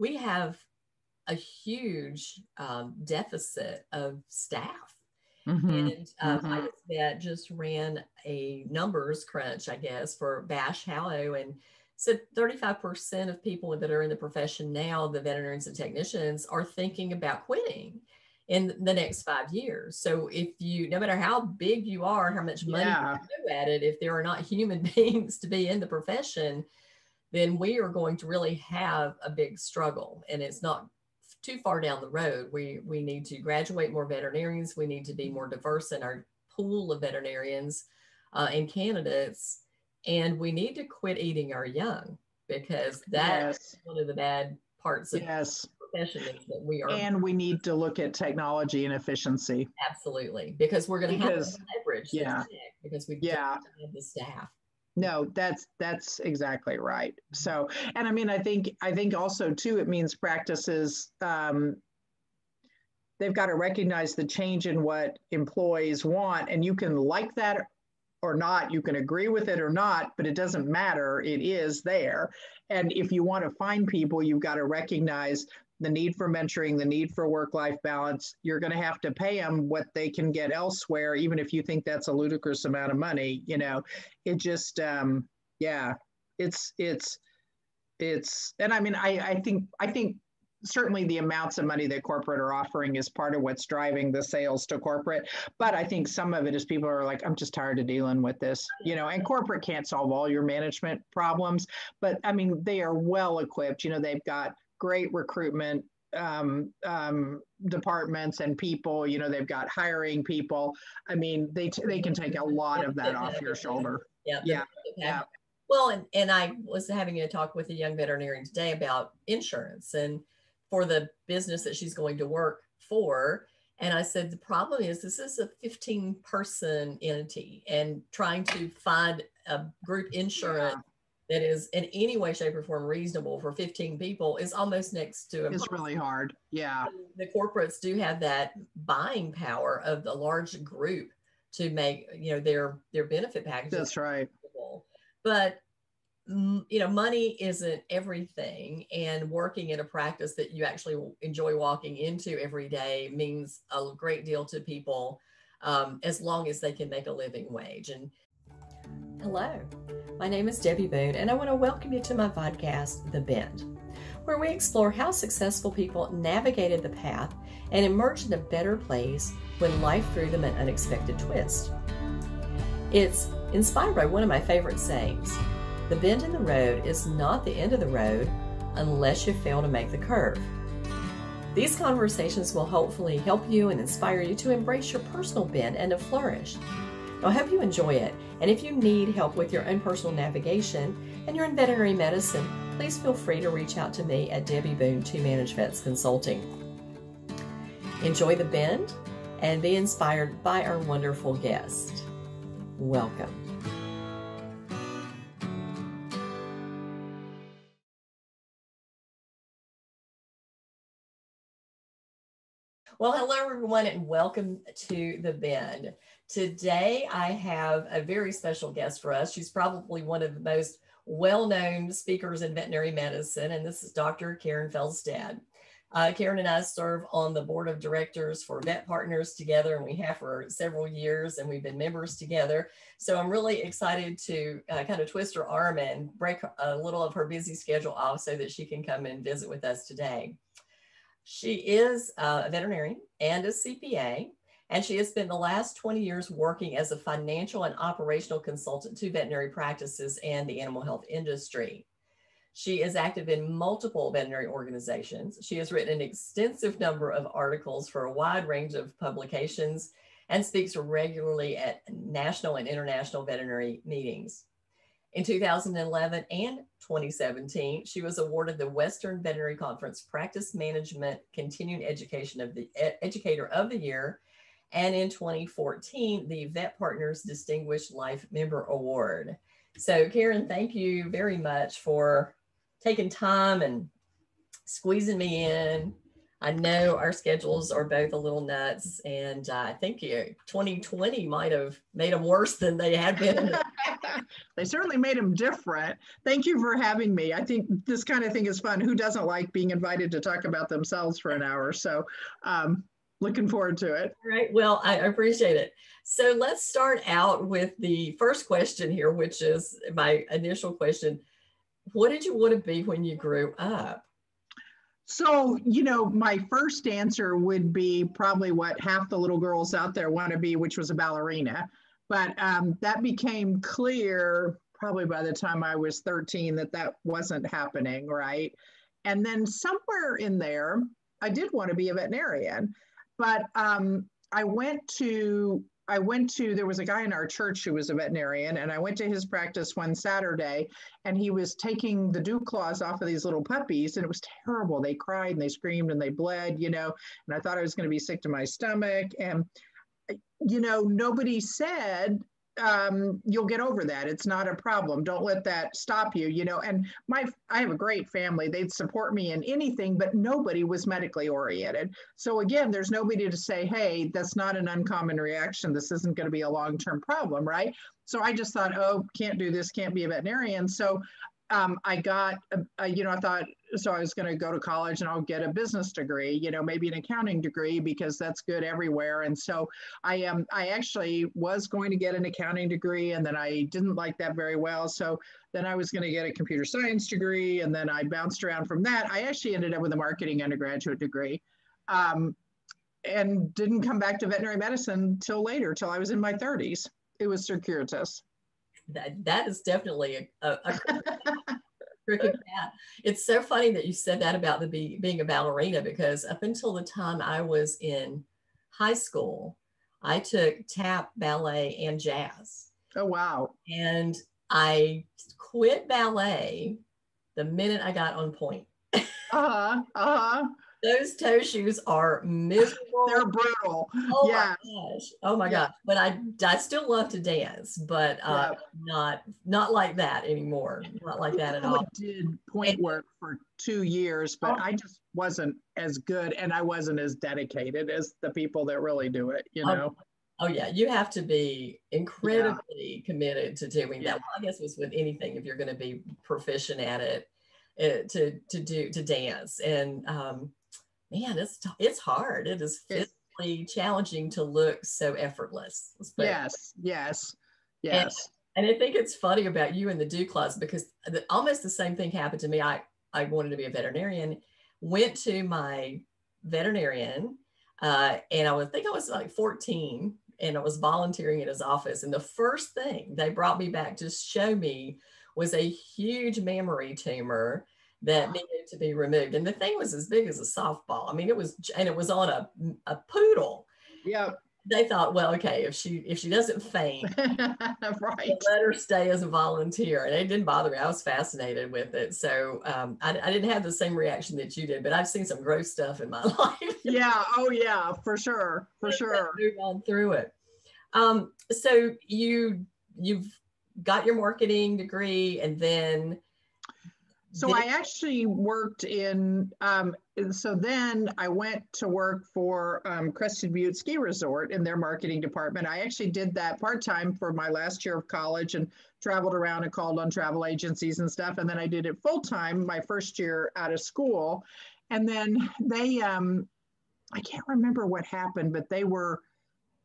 we have a huge um, deficit of staff. Mm-hmm. And um, mm-hmm. that just ran a numbers crunch, I guess, for Bash Hallow and said 35% of people that are in the profession now, the veterinarians and technicians, are thinking about quitting in the next five years. So if you, no matter how big you are, how much money yeah. you do at it, if there are not human beings to be in the profession, then we are going to really have a big struggle. And it's not too far down the road. We we need to graduate more veterinarians. We need to be more diverse in our pool of veterinarians uh, and candidates, and we need to quit eating our young because that's yes. one of the bad parts of yes. profession is that we are. And we need to look at technology and efficiency. Absolutely, because we're going to have leverage. Yeah. Because we yeah. have the staff no that's that's exactly right. So and i mean i think i think also too it means practices um, they've got to recognize the change in what employees want and you can like that or not you can agree with it or not but it doesn't matter it is there. And if you want to find people you've got to recognize the need for mentoring, the need for work life balance, you're going to have to pay them what they can get elsewhere, even if you think that's a ludicrous amount of money. You know, it just, um, yeah, it's, it's, it's, and I mean, I, I think, I think certainly the amounts of money that corporate are offering is part of what's driving the sales to corporate but i think some of it is people are like i'm just tired of dealing with this you know and corporate can't solve all your management problems but i mean they are well equipped you know they've got great recruitment um, um, departments and people. You know, they've got hiring people. I mean, they t- they can take a lot of that off your shoulder. Yeah. Yeah. Yeah. Well, and, and I was having a talk with a young veterinarian today about insurance and for the business that she's going to work for. And I said, the problem is this is a 15 person entity and trying to find a group insurance that is in any way, shape, or form reasonable for 15 people is almost next to impossible. It's really hard. Yeah. The corporates do have that buying power of the large group to make, you know, their their benefit packages. That's right. But you know, money isn't everything, and working in a practice that you actually enjoy walking into every day means a great deal to people, um, as long as they can make a living wage. And hello, my name is Debbie Boone, and I want to welcome you to my podcast, The Bend, where we explore how successful people navigated the path and emerged in a better place when life threw them an unexpected twist. It's inspired by one of my favorite sayings The bend in the road is not the end of the road unless you fail to make the curve. These conversations will hopefully help you and inspire you to embrace your personal bend and to flourish. I hope you enjoy it. And if you need help with your own personal navigation and you're in veterinary medicine, please feel free to reach out to me at Debbie Boone to Manage Vets Consulting. Enjoy the bend and be inspired by our wonderful guest. Welcome. Well, hello, everyone, and welcome to The Bend. Today, I have a very special guest for us. She's probably one of the most well known speakers in veterinary medicine, and this is Dr. Karen Felsted. Uh, Karen and I serve on the board of directors for Vet Partners together, and we have for several years, and we've been members together. So I'm really excited to uh, kind of twist her arm and break a little of her busy schedule off so that she can come and visit with us today. She is uh, a veterinarian and a CPA, and she has spent the last 20 years working as a financial and operational consultant to veterinary practices and the animal health industry. She is active in multiple veterinary organizations. She has written an extensive number of articles for a wide range of publications and speaks regularly at national and international veterinary meetings. In 2011 and 2017, she was awarded the Western Veterinary Conference Practice Management Continuing Education of the Educator of the Year and in 2014, the Vet Partners Distinguished Life Member Award. So, Karen, thank you very much for taking time and squeezing me in. I know our schedules are both a little nuts, and uh, I think uh, 2020 might have made them worse than they had been. they certainly made them different. Thank you for having me. I think this kind of thing is fun. Who doesn't like being invited to talk about themselves for an hour? So, um, looking forward to it. All right. Well, I appreciate it. So let's start out with the first question here, which is my initial question. What did you want to be when you grew up? So, you know, my first answer would be probably what half the little girls out there want to be, which was a ballerina. But um, that became clear probably by the time I was 13 that that wasn't happening, right? And then somewhere in there, I did want to be a veterinarian. But um, I went to I went to there was a guy in our church who was a veterinarian, and I went to his practice one Saturday, and he was taking the dew claws off of these little puppies, and it was terrible. They cried and they screamed and they bled, you know. And I thought I was going to be sick to my stomach, and you know nobody said um, you'll get over that. It's not a problem. Don't let that stop you, you know. And my, I have a great family. They'd support me in anything, but nobody was medically oriented. So again, there's nobody to say, hey, that's not an uncommon reaction. This isn't going to be a long term problem, right? So I just thought, oh, can't do this, can't be a veterinarian. So um, I got, uh, you know, I thought, so I was going to go to college and I'll get a business degree, you know, maybe an accounting degree because that's good everywhere. And so I am, um, I actually was going to get an accounting degree and then I didn't like that very well. So then I was going to get a computer science degree and then I bounced around from that. I actually ended up with a marketing undergraduate degree. Um, and didn't come back to veterinary medicine till later, till I was in my 30s. It was circuitous that that is definitely a, a, a cricket cat. It's so funny that you said that about the be, being a ballerina because up until the time I was in high school, I took tap, ballet, and jazz. Oh wow! And I quit ballet the minute I got on point. uh huh. Uh huh. Those toe shoes are miserable. They're brutal. Oh yeah. my gosh. Oh my yeah. gosh. But I I still love to dance, but uh, yeah. not not like that anymore. Not like that at all. I did point work for two years, but oh. I just wasn't as good and I wasn't as dedicated as the people that really do it, you oh, know. Oh, oh yeah, you have to be incredibly committed to doing that. Well, I guess was with anything if you're going to be proficient at it, uh, to to do to dance and um, man, it's it's hard. It is physically challenging to look so effortless. But, yes, yes, yes. And, and, I think it's funny about you and the dew claws because the, almost the same thing happened to me. I I wanted to be a veterinarian, went to my veterinarian, uh, and I was I think I was like 14, and I was volunteering in his office. And the first thing they brought me back to show me was a huge mammary tumor that needed to be removed. And the thing was as big as a softball. I mean, it was, and it was on a, a poodle. Yeah. They thought, well, okay, if she if she doesn't faint, right, let her stay as a volunteer. And it didn't bother me. I was fascinated with it. So um, I, I didn't have the same reaction that you did, but I've seen some gross stuff in my life. yeah. Oh yeah, for sure, for sure. Move on through it. Um, so you you've got your marketing degree, and then so I actually worked in, um, so then I went to work for um, Crested Butte Ski Resort in their marketing department. I actually did that part time for my last year of college and traveled around and called on travel agencies and stuff. And then I did it full time my first year out of school. And then they, um, I can't remember what happened, but they were,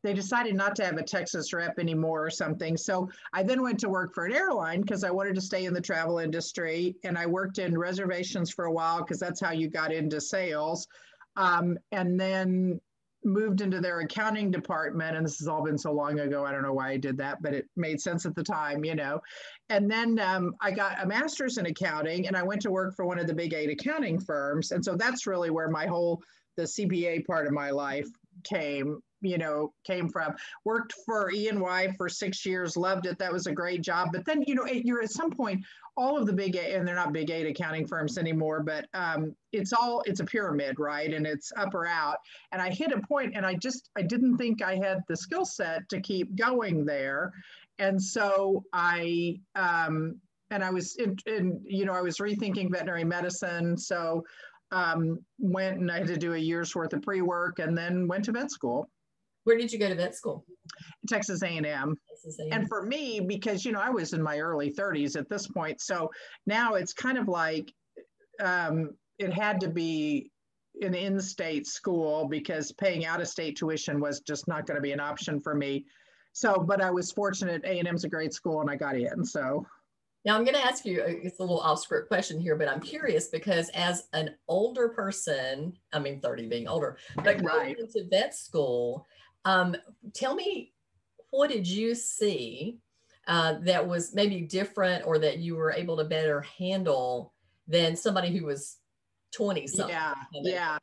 they decided not to have a Texas rep anymore or something. So I then went to work for an airline because I wanted to stay in the travel industry. And I worked in reservations for a while because that's how you got into sales. Um, and then moved into their accounting department. And this has all been so long ago. I don't know why I did that, but it made sense at the time, you know. And then um, I got a master's in accounting and I went to work for one of the big eight accounting firms. And so that's really where my whole the CPA part of my life came you know came from. Worked for E&Y for six years loved it. That was a great job. But then you know you're at some point all of the big eight and they're not big eight accounting firms anymore but um, it's all it's a pyramid right? And it's up or out. And i hit a point and i just i didn't think i had the skill set to keep going there. And so i um, and i was in, in you know i was rethinking veterinary medicine. So um, went and I had to do a year's worth of pre-work and then went to vet school. Where did you go to vet school? Texas A&M. Texas A&M. And for me, because, you know, I was in my early 30s at this point. So now it's kind of like um, it had to be an in-state school because paying out-of-state tuition was just not going to be an option for me. So, but I was fortunate. A&M's a great school and I got in. So now I'm going to ask you, uh, it's a little off script question here, but I'm curious because as an older person, I mean, 30 being older, but right. going into vet school, um, tell me, what did you see uh, that was maybe different or that you were able to better handle than somebody who was 20 something? Yeah, yeah,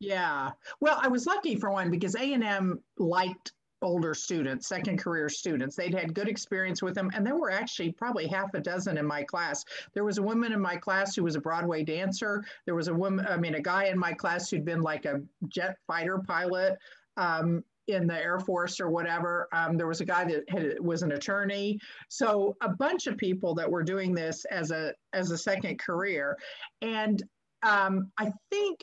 yeah. Well, I was lucky for one because A&M liked older students, second career students. They'd had good experience with them. And there were actually probably half a dozen in my class. There was a woman in my class who was a Broadway dancer. There was a woman, I mean, a guy in my class who'd been like a jet fighter pilot. Um, in the Air Force or whatever. Um, there was a guy that had, was an attorney. So a bunch of people that were doing this as a as a second career, and um, I think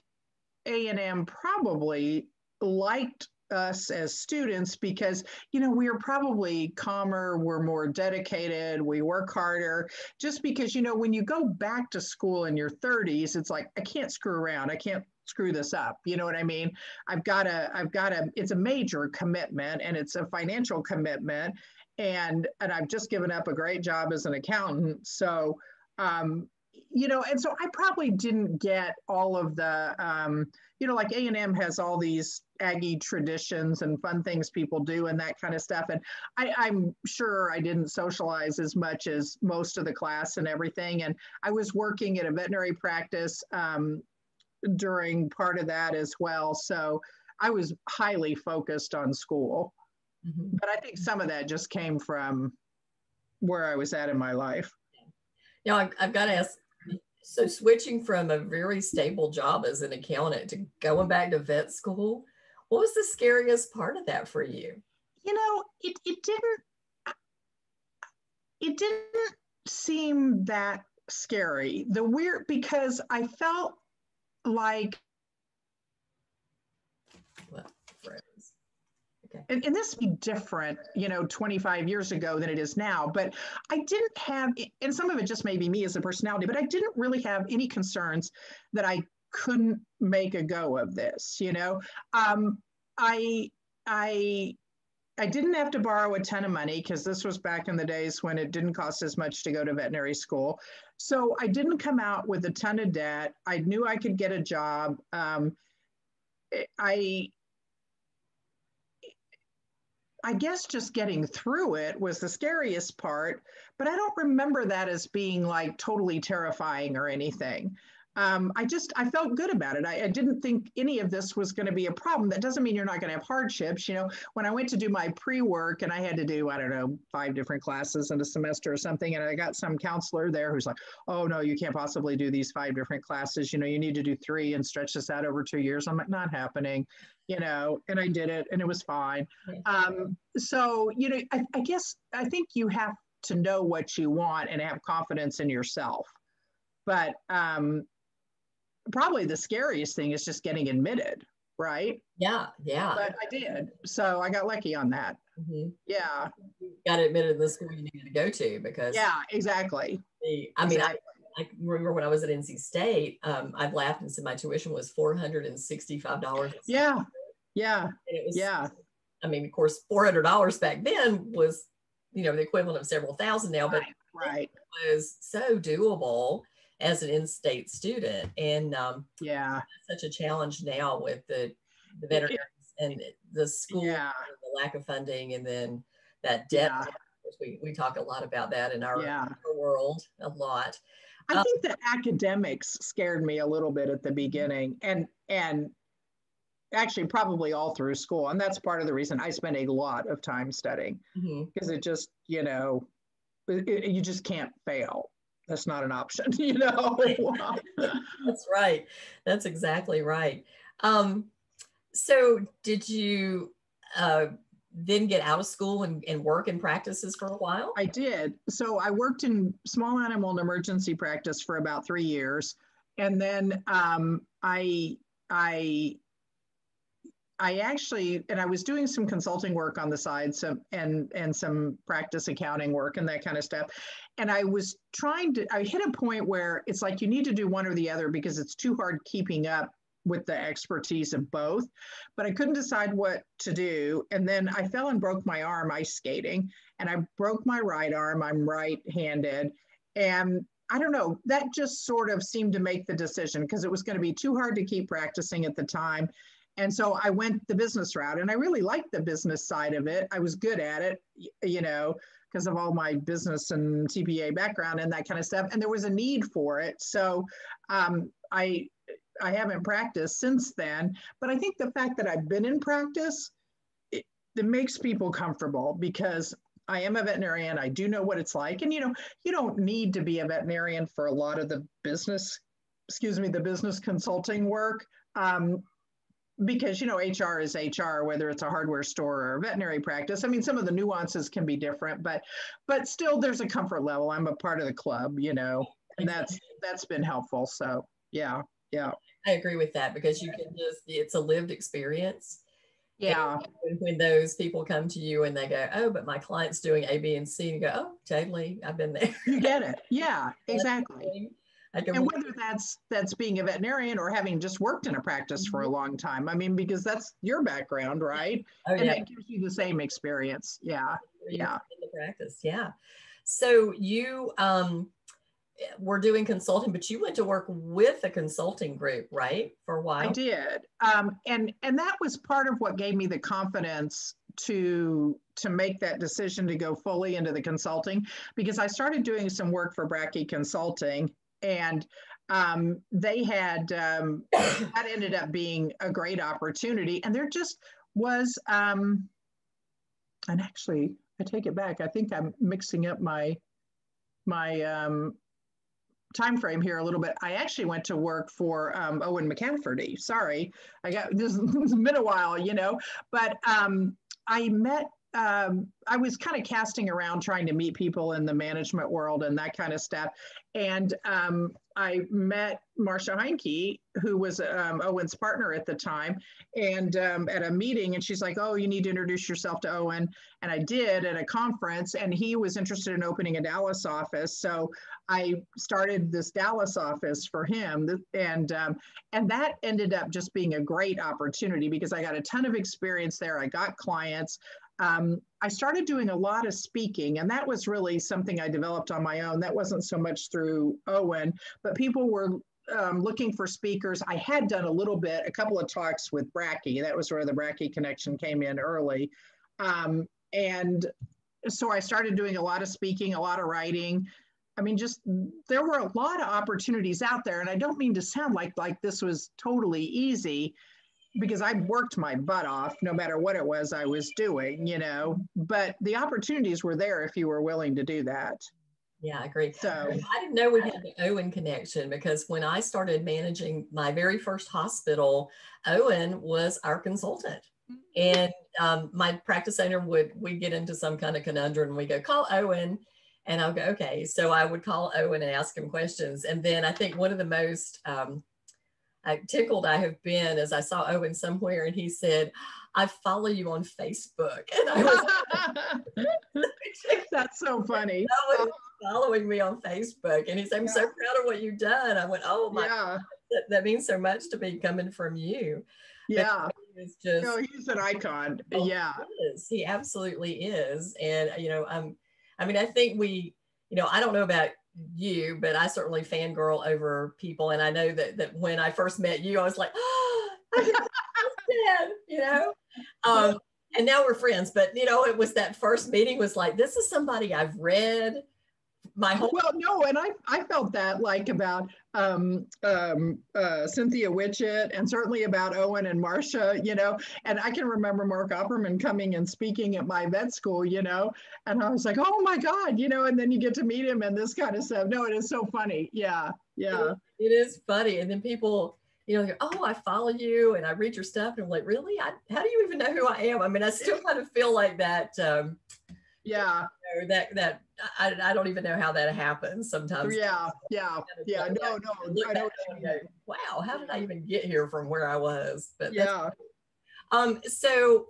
A and M probably liked us as students because you know we are probably calmer we're more dedicated we work harder just because you know when you go back to school in your 30s it's like i can't screw around i can't screw this up you know what i mean i've got to i've got to it's a major commitment and it's a financial commitment and and i've just given up a great job as an accountant so um you know and so i probably didn't get all of the um you know, like A and M has all these Aggie traditions and fun things people do and that kind of stuff. And I, I'm sure I didn't socialize as much as most of the class and everything. And I was working at a veterinary practice um, during part of that as well. So I was highly focused on school. Mm-hmm. But I think some of that just came from where I was at in my life. Yeah, I've, I've got to ask so switching from a very stable job as an accountant to going back to vet school, what was the scariest part of that for you? You know, it, it didn't it didn't seem that scary. The weird because I felt like and, and this be different, you know, 25 years ago than it is now. But I didn't have, and some of it just may be me as a personality, but I didn't really have any concerns that I couldn't make a go of this. You know, um, I I I didn't have to borrow a ton of money because this was back in the days when it didn't cost as much to go to veterinary school. So I didn't come out with a ton of debt. I knew I could get a job. Um, I I guess just getting through it was the scariest part, but I don't remember that as being like totally terrifying or anything um, I just I felt good about it. I, I didn't think any of this was going to be a problem. That doesn't mean you're not going to have hardships. You know, when I went to do my pre-work and I had to do I don't know five different classes in a semester or something, and I got some counselor there who's like, "Oh no, you can't possibly do these five different classes. You know, you need to do three and stretch this out over two years." I'm like, "Not happening." You know, and I did it, and it was fine. Um, so you know, I, I guess I think you have to know what you want and have confidence in yourself. But um, probably the scariest thing is just getting admitted, right? Yeah, yeah. But I did. So I got lucky on that. Mm-hmm. Yeah. You got admitted in the school you needed to go to because. Yeah, exactly. The, I mean, exactly. I, I remember when I was at NC State, um, I've laughed and said my tuition was $465. Yeah. Yeah. Was, yeah. I mean, of course, $400 back then was, you know, the equivalent of several thousand now, but right. right. it was so doable as an in-state student and um, yeah such a challenge now with the the veterans and the school yeah. the lack of funding and then that debt yeah. we, we talk a lot about that in our, yeah. our world a lot i um, think the academics scared me a little bit at the beginning and and actually probably all through school and that's part of the reason i spent a lot of time studying because mm-hmm. it just you know it, it, you just can't fail that's not an option, you know. that's right. That's exactly right. Um, so did you uh, then get out of school and, and work in practices for a while? I did. So I worked in small animal and emergency practice for about three years. And then um, I I I actually, and I was doing some consulting work on the side, some and and some practice accounting work and that kind of stuff. And I was trying to, I hit a point where it's like you need to do one or the other because it's too hard keeping up with the expertise of both. But I couldn't decide what to do. And then I fell and broke my arm ice skating, and I broke my right arm. I'm right-handed, and I don't know, that just sort of seemed to make the decision because it was going to be too hard to keep practicing at the time. And so I went the business route and I really liked the business side of it. I was good at it, you know, because of all my business and CPA background and that kind of stuff. And there was a need for it. So um, I, I haven't practiced since then, but I think the fact that I've been in practice, it, it makes people comfortable because I am a veterinarian. I do know what it's like. And, you know, you don't need to be a veterinarian for a lot of the business, excuse me, the business consulting work. Um, because you know HR is HR, whether it's a hardware store or a veterinary practice. I mean, some of the nuances can be different, but but still, there's a comfort level. I'm a part of the club, you know, and that's that's been helpful. So yeah, yeah. I agree with that because you can just it's a lived experience. Yeah. And when those people come to you and they go, oh, but my client's doing A, B, and C, and you go, oh, totally, I've been there. You get it. Yeah, exactly and whether that's that's being a veterinarian or having just worked in a practice for a mm-hmm. long time i mean because that's your background right? Oh, and yeah. it gives you the same experience. Yeah. Yeah. in the practice. Yeah. So you um were doing consulting but you went to work with a consulting group right for a while? i did. Um, and and that was part of what gave me the confidence to to make that decision to go fully into the consulting because I started doing some work for Brakke Consulting and um, they had um, that ended up being a great opportunity. And there just was um, and actually i take it back i think i'm mixing up my my um, time frame here a little bit. I actually went to work for um, owen mccafferty sorry i got this has been a while you know? But um, i met um, I was kind of casting around trying to meet people in the management world and that kind of stuff. And um, I met Marsha Heinke, who was um, Owen's partner at the time, and um, at a meeting. And she's like, Oh, you need to introduce yourself to Owen. And I did at a conference, and he was interested in opening a Dallas office. So I started this Dallas office for him. And, um, and that ended up just being a great opportunity because I got a ton of experience there. I got clients um, I started doing a lot of speaking, and that was really something I developed on my own. That wasn't so much through Owen, but people were um, looking for speakers. I had done a little bit, a couple of talks with Brakke. That was where the Brakke connection came in early. Um, and so I started doing a lot of speaking, a lot of writing. I mean, just there were a lot of opportunities out there. And I don't mean to sound like like this was totally easy, because I worked my butt off no matter what it was I was doing, you know, but the opportunities were there if you were willing to do that. Yeah, I agree. So I didn't know we had the Owen connection because when I started managing my very first hospital, Owen was our consultant. And um, my practice owner would we get into some kind of conundrum and we go, call Owen. And I'll go, okay. So I would call Owen and ask him questions. And then I think one of the most um, I, tickled I have been as I saw Owen somewhere and he said, I follow you on Facebook. And I was That's so funny. following me on Facebook. And he said, I'm yeah. so proud of what you've done. I went, Oh my yeah. that, that, means so much to me coming from you. Yeah. He's just no, he's an icon. Oh, yeah. He, he absolutely is. And you know, um, I mean, I think we, you know, I don't know about you, but I certainly fangirl over people. And I know that that when I first met you, I was like, oh, dead, you know. Um, and now we're friends, but you know, it was that first meeting was like, this is somebody I've read my whole well no and i i felt that like about um, um, uh, cynthia wutchiett and certainly about owen and marsha you know? And i can remember mark opperman coming and speaking at my vet school you know? And i was like oh my god you know? And then you get to meet him and this kind of stuff. No it is so funny. Yeah yeah. It is funny. And then people you know, oh, I follow you and I read your stuff. And I'm like, really? I, how do you even know who I am? I mean, I still kind of feel like that, um, Yeah. You know, that that I, I don't even know how that happens sometimes. Yeah, yeah, yeah. No, no. I know go, wow, how did I even get here from where I was? But yeah. Um, so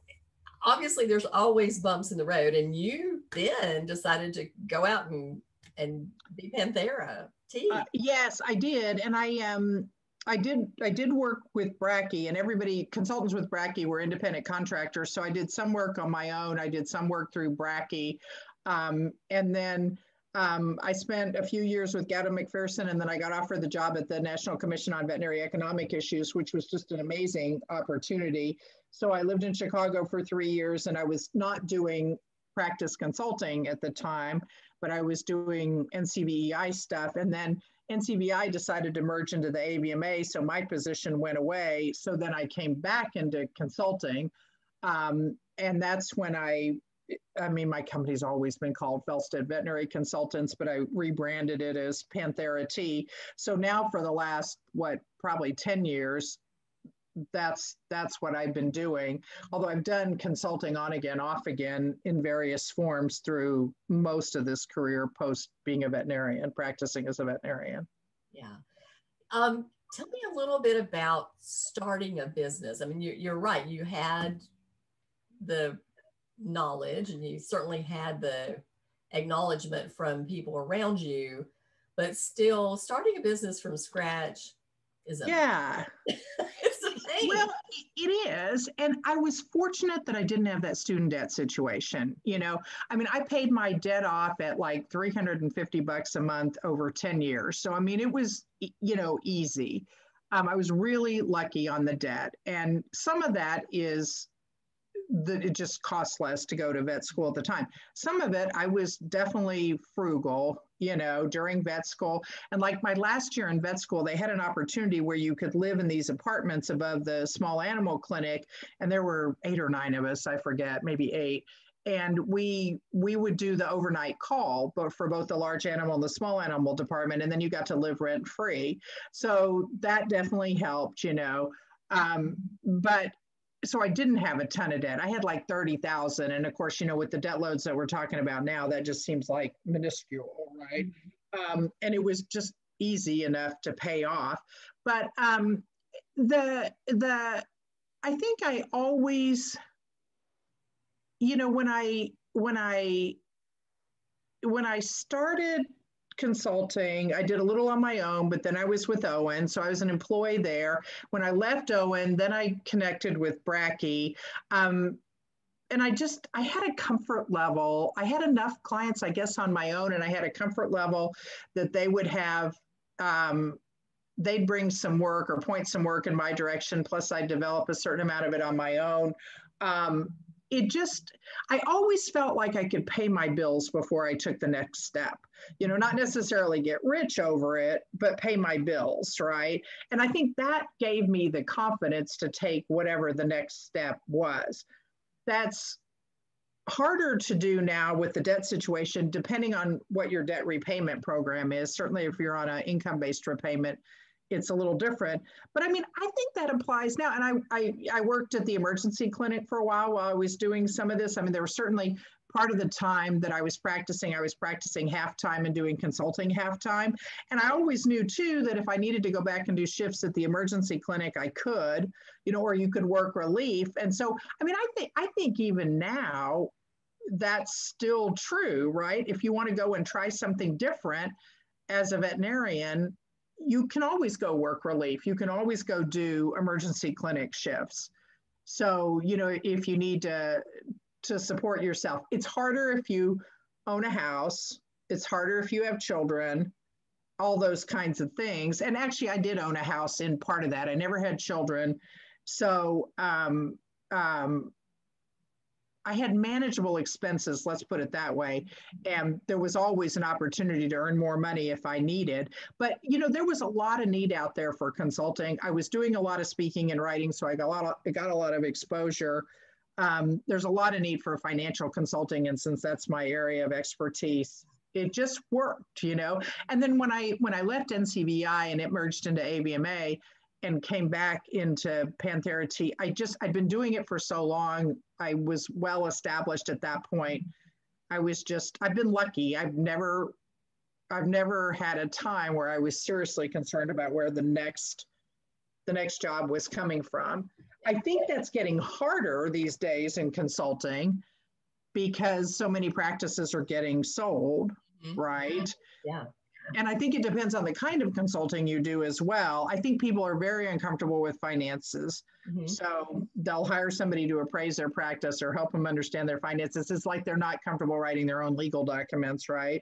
obviously there's always bumps in the road, and you then decided to go out and and be Panthera tea. Uh, yes, I did, and I um I did I did work with Brakke and everybody consultants with Brakke were independent contractors. So I did some work on my own. I did some work through Brakke. Um, and then um, I spent a few years with Gatto McFerson and then I got offered the job at the National Commission on Veterinary Economic Issues, which was just an amazing opportunity. So I lived in Chicago for three years and I was not doing practice consulting at the time, but I was doing NCVEI stuff. And then NCVEI decided to merge into the AVMA, so my position went away. So then I came back into consulting. Um, and that's when I, I mean, my company's always been called Felsted Veterinary Consultants, but I rebranded it as Panthera T. So now for the last, what, probably 10 years, that's that's what I've been doing. Although I've done consulting on again, off again in various forms through most of this career post being a veterinarian, practicing as a veterinarian. Yeah. Um, tell me a little bit about starting a business. I mean, you, you're right. You had the knowledge, and you certainly had the acknowledgement from people around you, but still starting a business from scratch is a yeah. Well, it is. And I was fortunate that I didn't have that student debt situation. You know, I mean, I paid my debt off at like 350 bucks a month over 10 years. So, I mean, it was, you know, easy. Um, I was really lucky on the debt. And some of that is that it just costs less to go to vet school at the time. Some of it, I was definitely frugal, you know, during vet school. And like my last year in vet school, they had an opportunity where you could live in these apartments above the small animal clinic. And there were eight or nine of us, I forget, maybe eight. And we we would do the overnight call, but for both the large animal and the small animal department, and then you got to live rent free. So that definitely helped, you know. Um, but so I didn't have a ton of debt. I had like 30,000. And of course, you know, with the debt loads that we're talking about now, that just seems like minuscule, right? Um, and it was just easy enough to pay off. But um, the, the, I think I always, you know, when I, when I, when I started consulting. I did a little on my own, but then I was with Owen. So I was an employee there. When I left Owen, then I connected with Brakke. Um, and I just, I had a comfort level. I had enough clients, I guess, on my own, and I had a comfort level that they would have, um, they'd bring some work or point some work in my direction. Plus, I'd develop a certain amount of it on my own. Um, it just i always felt like i could pay my bills before i took the next step. You know not necessarily get rich over it but pay my bills right? And i think that gave me the confidence to take whatever the next step was. That's harder to do now with the debt situation depending on what your debt repayment program is. Certainly if you're on an income based repayment it's a little different. But I mean, I think that applies now. And I, I, I worked at the emergency clinic for a while while I was doing some of this. I mean, there was certainly part of the time that I was practicing, I was practicing half time and doing consulting half time. And I always knew too that if I needed to go back and do shifts at the emergency clinic, I could, you know, or you could work relief. And so, I mean, I think I think even now that's still true, right? If you want to go and try something different as a veterinarian, you can always go work relief. You can always go do emergency clinic shifts. So, you know, if you need to to support yourself, it's harder if you own a house. It's harder if you have children, all those kinds of things. And actually, I did own a house in part of that. I never had children. So, um, um, I had manageable expenses, let's put it that way. And there was always an opportunity to earn more money if I needed. But, you know, there was a lot of need out there for consulting. I was doing a lot of speaking and writing, so I got a lot of, I got a lot of exposure. Um, there's a lot of need for financial consulting. And since that's my area of expertise, it just worked, you know. And then when I when I left NCVEI and it merged into AVMA, and came back into Panthera tea. I just I'd been doing it for so long. I was well established at that point I was just, I've been lucky. I've never, I've never had a time where I was seriously concerned about where the next, the next job was coming from. I think that's getting harder these days in consulting because so many practices are getting sold, mm-hmm. right? Yeah. And I think it depends on the kind of consulting you do as well. I think people are very uncomfortable with finances. Mm-hmm. So they'll hire somebody to appraise their practice or help them understand their finances. It's like they're not comfortable writing their own legal documents, right?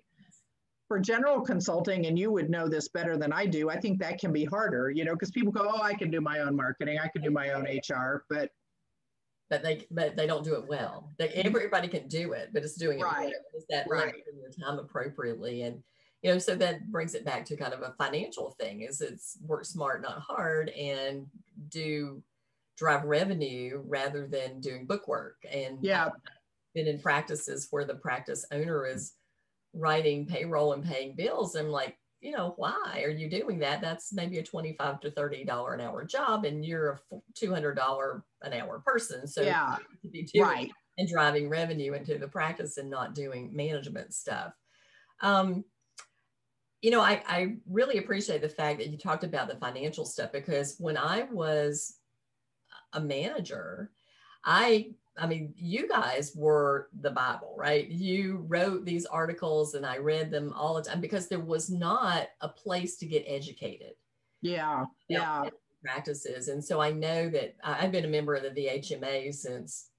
For general consulting, and you would know this better than I do, I think that can be harder, you know, because people go, oh, I can do my own marketing, I can do my own HR, but but they but they don't do it well. They, everybody can do it, but it's doing it right. Well. Is that right. your time appropriately and you know so that brings it back to kind of a financial thing is it's work smart not hard and do drive revenue rather than doing book work. And yeah. I've been in practices where the practice owner is writing payroll and paying bills. I'm like you know why are you doing that? That's maybe a 25 to 30 dollar an hour job and you're a 200 dollar an hour person. So yeah. to be doing right. and driving revenue into the practice and not doing management stuff. Um, you know, I, I really appreciate the fact that you talked about the financial stuff because when I was a manager, I I mean, you guys were the Bible, right? You wrote these articles and I read them all the time because there was not a place to get educated. Yeah. Yeah. Practices. And so I know that I've been a member of the VHMA since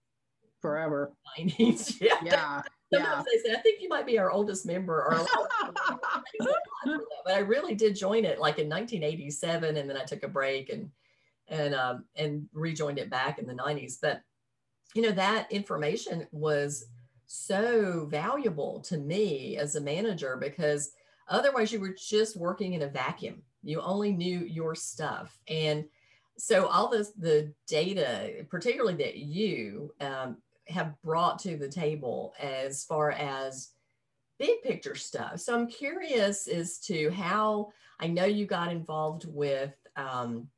forever. 90s. Yeah. Yeah. Sometimes yeah. they say, I think you might be our oldest member or but I really did join it like in 1987 and then I took a break and and um, and rejoined it back in the 90s. But you know, that information was so valuable to me as a manager because otherwise you were just working in a vacuum. You only knew your stuff. And so all this the data, particularly that you um, have brought to the table as far as big picture stuff. So I'm curious as to how I know you got involved with, um,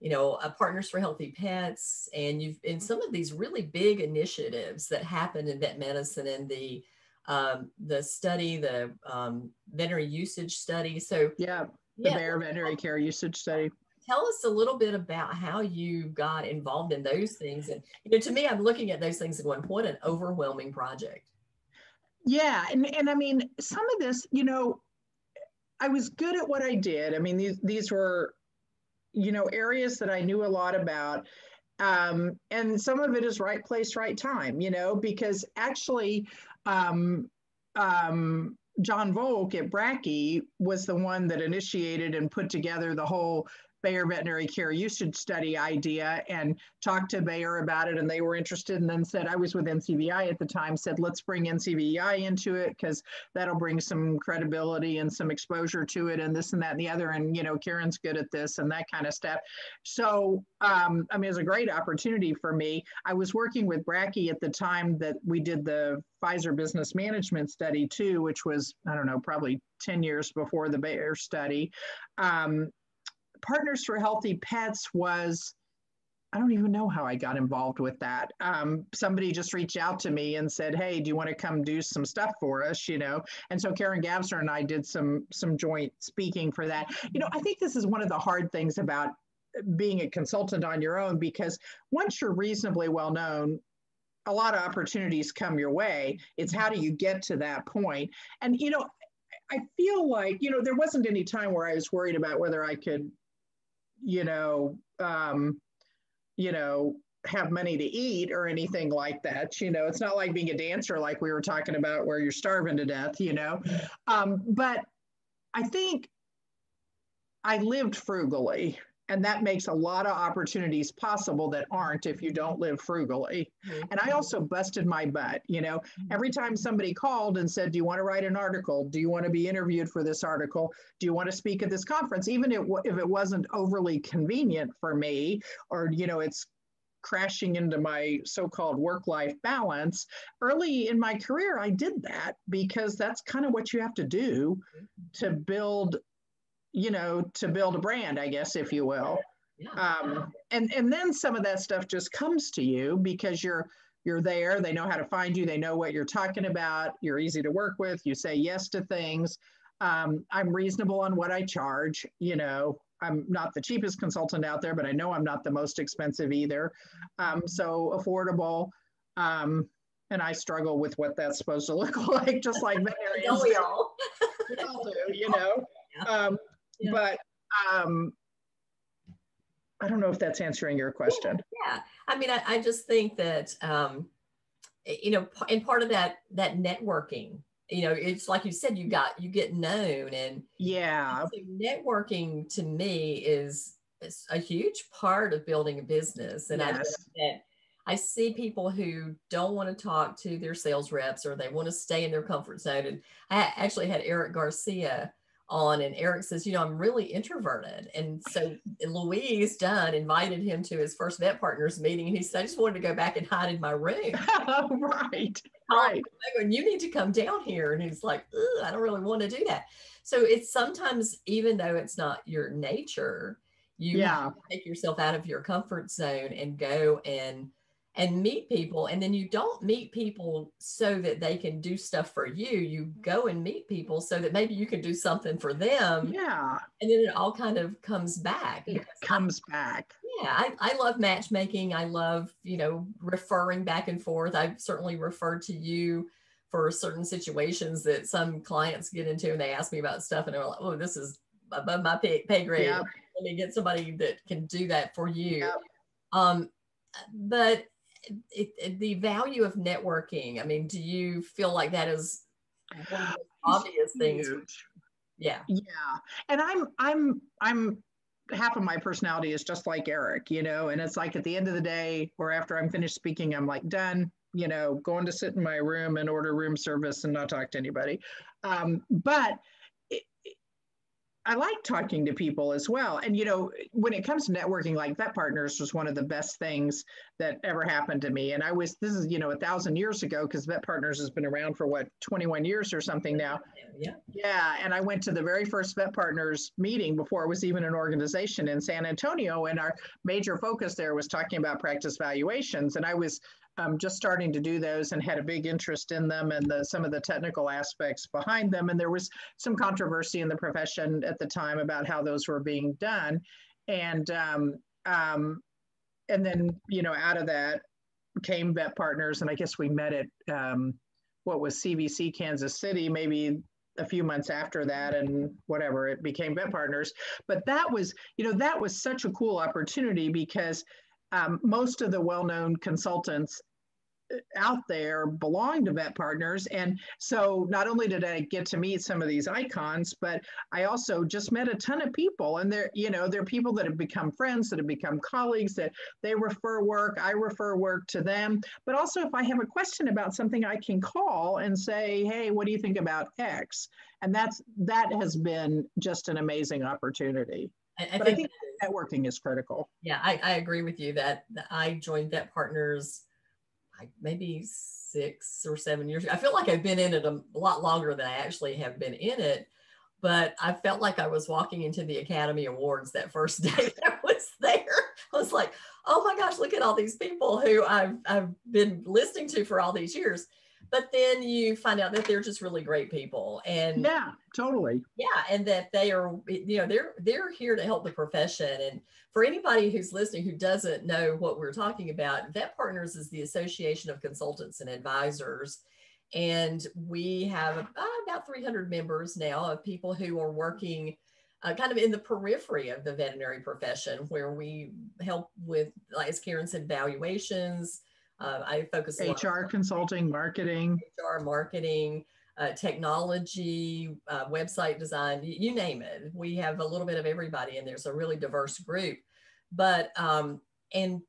you know, uh, Partners for Healthy Pets, and you've in some of these really big initiatives that happened in vet medicine and the um, the study, the um, veterinary usage study. So yeah, the yeah, Bayer Veterinary Care Usage Study tell us a little bit about how you got involved in those things. And, you know, to me, I'm looking at those things and going, what an overwhelming project. Yeah. And, and I mean, some of this, you know, I was good at what I did. I mean, these, these were, you know, areas that I knew a lot about. Um, and some of it is right place, right time, you know, because actually, um, um, John Volk at Brakke was the one that initiated and put together the whole Bayer Veterinary Care Usage Study idea and talked to Bayer about it, and they were interested. And then said, I was with NCVEI at the time, said, let's bring NCVEI into it because that'll bring some credibility and some exposure to it, and this and that and the other. And you know, Karen's good at this and that kind of stuff. So, um, I mean, it was a great opportunity for me. I was working with Brakke at the time that we did the Pfizer business management study too, which was I don't know, probably 10 years before the Bayer study. Um, Partners for Healthy Pets was, I don't even know how I got involved with that. Um, somebody just reached out to me and said, "Hey, do you want to come do some stuff for us?" You know, and so Karen Gabser and I did some some joint speaking for that. You know, I think this is one of the hard things about being a consultant on your own because once you're reasonably well known, a lot of opportunities come your way. It's how do you get to that point? And you know, I feel like you know there wasn't any time where I was worried about whether I could you know, um, you know, have money to eat or anything like that. You know, it's not like being a dancer, like we were talking about, where you're starving to death, you know. Um, but I think I lived frugally, and that makes a lot of opportunities possible that aren't if you don't live frugally. Mm-hmm. and i also busted my butt you know? Mm-hmm. every time somebody called and said do you want to write an article? Do you want to be interviewed for this article? Do you want to speak at this conference? Even if, if it wasn't overly convenient for me or you know it's crashing into my so-called work-life balance early in my career i did that because that's kind of what you have to do to build you know, to build a brand, I guess, if you will. Um, and and then some of that stuff just comes to you because you're you're there. They know how to find you. They know what you're talking about. You're easy to work with. You say yes to things. Um, I'm reasonable on what I charge. You know, I'm not the cheapest consultant out there, but I know I'm not the most expensive either. Um, so affordable. Um, and I struggle with what that's supposed to look like, just like veterinarians. we all. we all do, you know. Um, yeah. But um, I don't know if that's answering your question. Yeah, yeah. I mean, I, I, just think that um, you know, and part of that that networking, you know, it's like you said, you got you get known, and yeah, so networking to me is is a huge part of building a business, and yes. I I see people who don't want to talk to their sales reps or they want to stay in their comfort zone. And I actually had Eric Garcia on, and Eric says, You know, I'm really introverted. And so Louise Dunn invited him to his first vet partners meeting. And he said, I just wanted to go back and hide in my room. right. Right. And you need to come down here. And he's like, I don't really want to do that. So it's sometimes, even though it's not your nature, you yeah. take yourself out of your comfort zone and go and and meet people and then you don't meet people so that they can do stuff for you. You go and meet people so that maybe you can do something for them yeah. and then it all kind of comes back it comes I, back. Yeah I, I love matchmaking. I love you know referring back and forth. I've certainly referred to you for certain situations that some clients get into and they ask me about stuff and they're like oh this is above my pay, pay grade. Yep. let me get somebody that can do that for you. Yep. um but it, it, the value of networking. I mean, do you feel like that is one of the obvious things? Yeah. Yeah. And I'm I'm I'm half of my personality is just like Eric, you know, and it's like at the end of the day or after I'm finished speaking, I'm like done, you know, going to sit in my room and order room service and not talk to anybody. Um, but I like talking to people as well. And, you know, when it comes to networking, like Vet Partners was one of the best things that ever happened to me. And I was, this is, you know, a thousand years ago, because Vet Partners has been around for what, 21 years or something now. Yeah. Yeah. And I went to the very first Vet Partners meeting before it was even an organization in San Antonio. And our major focus there was talking about practice valuations. And I was, um, just starting to do those and had a big interest in them and the, some of the technical aspects behind them. And there was some controversy in the profession at the time about how those were being done. And um, um, and then you know out of that came Vet Partners, and I guess we met at um, what was CVC Kansas City, maybe a few months after that and whatever it became vet partners but that was you know that was such a cool opportunity because um, most of the well-known consultants out there belong to vet partners. And so not only did i get to meet some of these icons but i also just met a ton of people and they're you know they're people that have become friends that have become colleagues that they refer work i refer work to them. But also if i have a question about something i can call and say hey what do you think about x? And that's that has been just an amazing opportunity. I, I, think, I think, networking is critical. Yeah, I, I agree with you that, that I joined Vet Partners like maybe six or seven years. I feel like I've been in it a lot longer than I actually have been in it. But I felt like I was walking into the Academy Awards that first day I was there. I was like, oh my gosh, look at all these people who I've, I've been listening to for all these years but then you find out that they're just really great people and yeah totally. Yeah and that they are you know they're they're here to help the profession. And for anybody who's listening who doesn't know what we're talking about vet partners is the association of consultants and advisors. And we have about 300 members now of people who are working uh, kind of in the periphery of the veterinary profession where we help with as karen said valuations uh, I focus on HR consulting, marketing, HR marketing, uh, technology, uh, website design, you, you, name it. We have a little bit of everybody, and there's a really diverse group. But um, and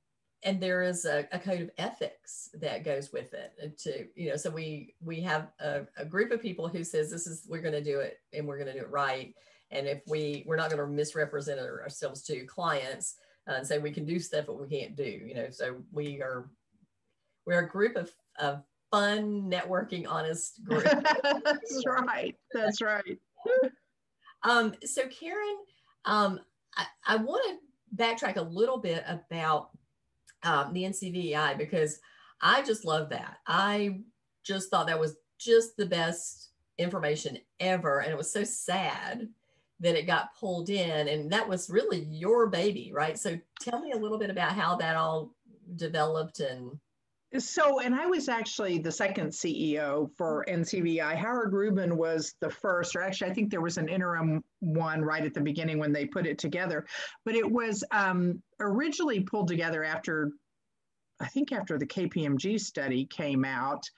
and there is a, a, code of ethics that goes with it. Uh, to you know, so we we have a, a group of people who says this is we're going to do it and we're going to do it right. And if we we're not going to misrepresent ourselves to clients uh, and say we can do stuff but we can't do, you know, so we are we're a group of, of fun, networking, honest group. That's right. That's right. um, so, Karen, um, I, I want to backtrack a little bit about um, the NCVEI because I just love that. I just thought that was just the best information ever. And it was so sad that it got pulled in. And that was really your baby, right? So tell me a little bit about how that all developed and so, and I was actually the second CEO for NCVEI. Howard Rubin was the first, or actually, I think there was an interim one right at the beginning when they put it together. But it was um, originally pulled together after, I think, after the KPMG study came out.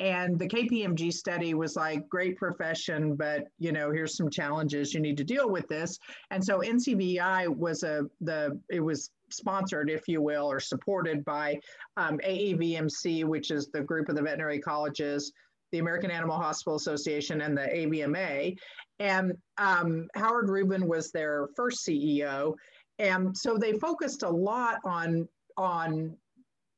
And the KPMG study was like, great profession, but you know, here's some challenges you need to deal with this. And so NCVEI was a the it was sponsored, if you will, or supported by um, AAVMC, which is the group of the veterinary colleges, the American Animal Hospital Association, and the AVMA. And um, Howard Rubin was their first CEO. And so they focused a lot on on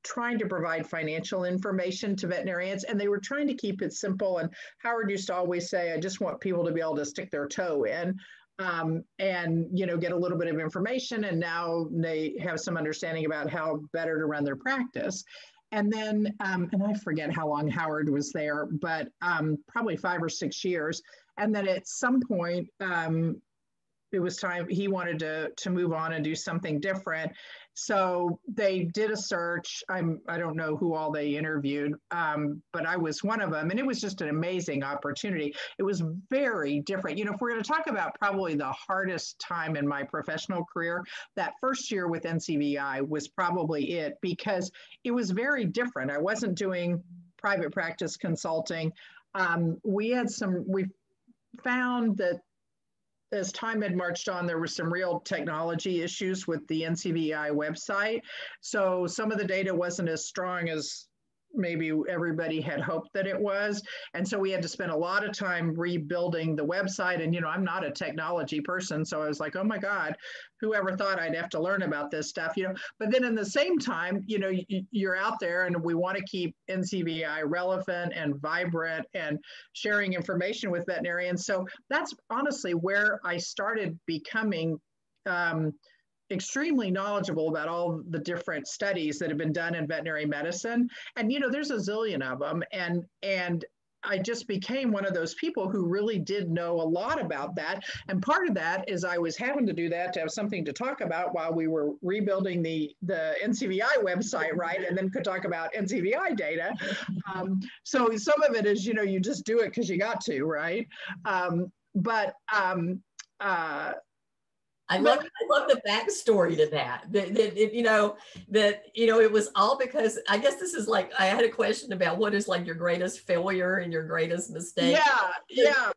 trying to provide financial information to veterinarians and they were trying to keep it simple. And howard used to always say i just want people to be able to stick their toe in um, and you know get a little bit of information. And now they have some understanding about how better to run their practice. And then um, and i forget how long howard was there but um, probably five or six years. And then at some point um, it was time he wanted to to move on and do something different so they did a search. I'm i don't know who all they interviewed um, but i was one of them and it was just an amazing opportunity. It was very different. You know if we're going to talk about probably the hardest time in my professional career that first year with NCVEI was probably it because it was very different. I wasn't doing private practice consulting. Um, we had some we found that as time had marched on, there were some real technology issues with the NCVEI website. So some of the data wasn't as strong as maybe everybody had hoped that it was. And so we had to spend a lot of time rebuilding the website. And, you know, I'm not a technology person. So I was like, oh my God, whoever thought I'd have to learn about this stuff, you know. But then in the same time, you know, you're out there and we want to keep NCVEI relevant and vibrant and sharing information with veterinarians. So that's honestly where I started becoming. Um, extremely knowledgeable about all the different studies that have been done in veterinary medicine and you know there's a zillion of them and and I just became one of those people who really did know a lot about that. And part of that is I was having to do that to have something to talk about while we were rebuilding the, the NCVEI website, right? And then could talk about NCVEI data. Um, so some of it is, you know, you just do it because you got to, right? Um, but um, uh, I love I love the backstory to that. That, that it, you know that you know it was all because I guess this is like I had a question about what is like your greatest failure and your greatest mistake. Yeah, yeah.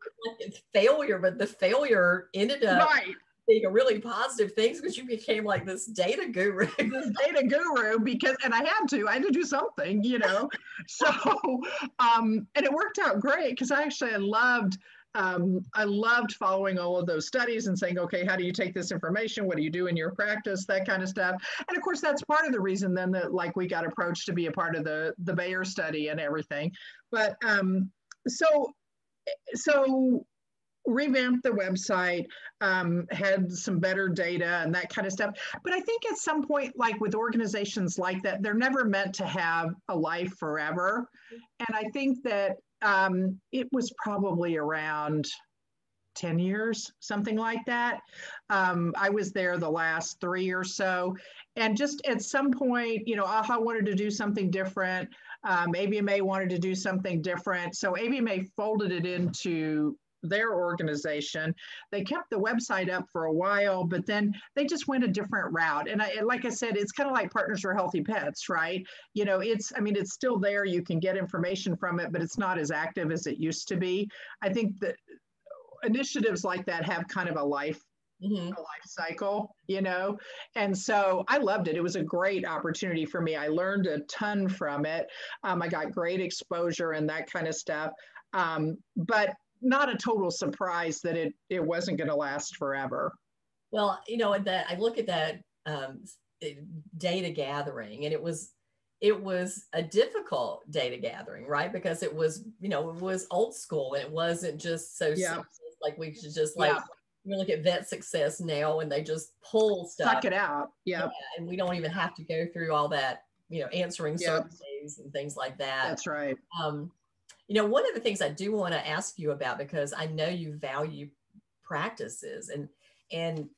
Failure, but the failure ended up right. being a really positive thing because you became like this data guru. this data guru because and I had to I had to do something, you know. so um and it worked out great because I actually loved um, I loved following all of those studies and saying, okay, how do you take this information? What do you do in your practice? That kind of stuff. And of course, that's part of the reason then that like we got approached to be a part of the the Bayer study and everything. But um, so so revamped the website, um, had some better data and that kind of stuff. But I think at some point, like with organizations like that, they're never meant to have a life forever. And I think that um, it was probably around 10 years, something like that. Um, I was there the last three or so. And just at some point, you know, AAHA wanted to do something different. Um, AVMA wanted to do something different. So AVMA folded it into their organization. They kept the website up for a while, but then they just went a different route. And I, like I said, it's kind of like Partners for Healthy Pets, right? You know, it's, I mean, it's still there. You can get information from it, but it's not as active as it used to be. I think that initiatives like that have kind of a life Mm-hmm. a life cycle, you know? And so I loved it. It was a great opportunity for me. I learned a ton from it. Um, I got great exposure and that kind of stuff. Um, but not a total surprise that it it wasn't going to last forever. Well, you know, that I look at that um, data gathering, and it was it was a difficult data gathering, right? Because it was you know it was old school, and it wasn't just so yeah. like we should just like. Yeah. We look at VetSuccess now and they just pull stuff. Suck it out. Yeah. And we don't even have to go through all that, you know, answering surveys and things like that. That's right. Um, you know, one of the things I do want to ask you about because I know you value practices and and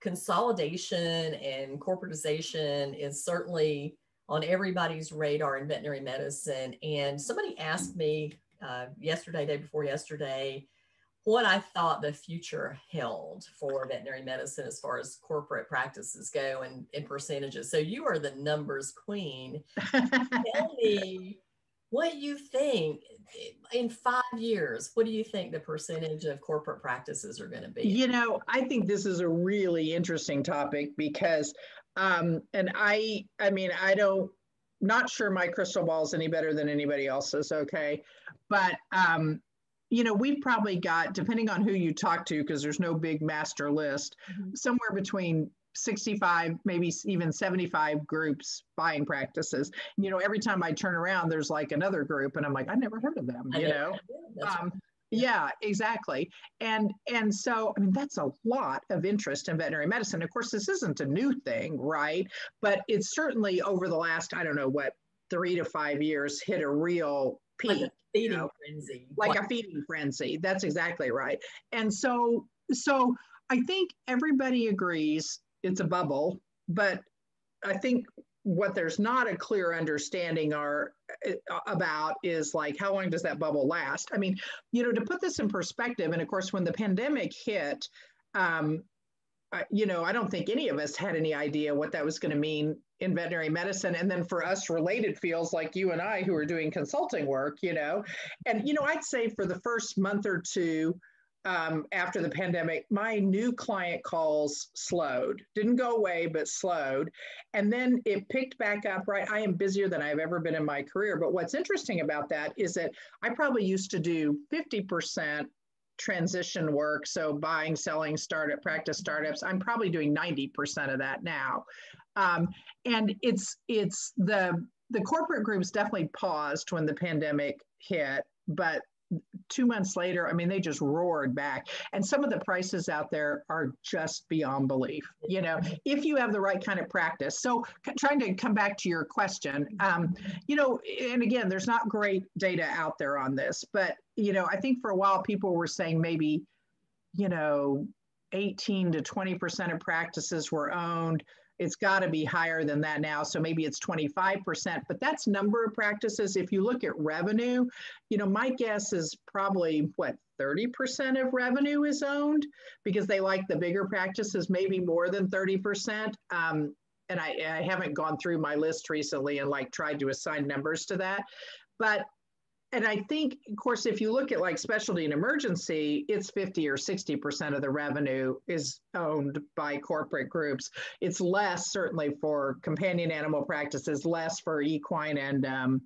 consolidation and corporatization is certainly on everybody's radar in veterinary medicine. And somebody asked me uh, yesterday, day before yesterday, what I thought the future held for veterinary medicine as far as corporate practices go and, and percentages. So you are the numbers queen. Tell me what do you think in five years what do you think the percentage of corporate practices are going to be you know i think this is a really interesting topic because um and i i mean i don't not sure my crystal ball is any better than anybody else's okay but um you know we've probably got depending on who you talk to because there's no big master list mm-hmm. somewhere between 65, maybe even 75 groups buying practices. You know, every time I turn around, there's like another group, and I'm like, I never heard of them. You know, um, yeah, exactly. And and so I mean that's a lot of interest in veterinary medicine. Of course, this isn't a new thing, right? But it's certainly over the last I don't know what three to five years hit a real peak. Like a feeding you know, frenzy. Like a feeding frenzy. That's exactly right. And so so I think everybody agrees it's a bubble, but I think what there's not a clear understanding are uh, about is like how long does that bubble last? I mean, you know, to put this in perspective, and of course, when the pandemic hit, um, you know, I don't think any of us had any idea what that was going to mean in veterinary medicine. And then for us related fields like you and I who are doing consulting work, you know, and, you know, I'd say for the first month or two, um, after the pandemic, my new client calls slowed, didn't go away, but slowed. And then it picked back up, right? I am busier than I've ever been in my career. But what's interesting about that is that I probably used to do 50% transition work. So buying, selling, startup, practice startups. I'm probably doing 90% of that now. Um, and it's, it's the, the corporate groups definitely paused when the pandemic hit, but two months later, I mean, they just roared back. And some of the prices out there are just beyond belief, you know, if you have the right kind of practice. So, trying to come back to your question, um, you know, and again, there's not great data out there on this, but, you know, I think for a while people were saying maybe, you know, 18 to 20% of practices were owned it's got to be higher than that now. So maybe it's 25%, but that's number of practices. If you look at revenue, you know, my guess is probably what 30% of revenue is owned because they like the bigger practices, maybe more than 30%. Um, and I, I haven't gone through my list recently and like tried to assign numbers to that. But and I think, of course, if you look at like specialty and emergency, it's 50 or 60% of the revenue is owned by corporate groups. It's less, certainly, for companion animal practices, less for equine and um,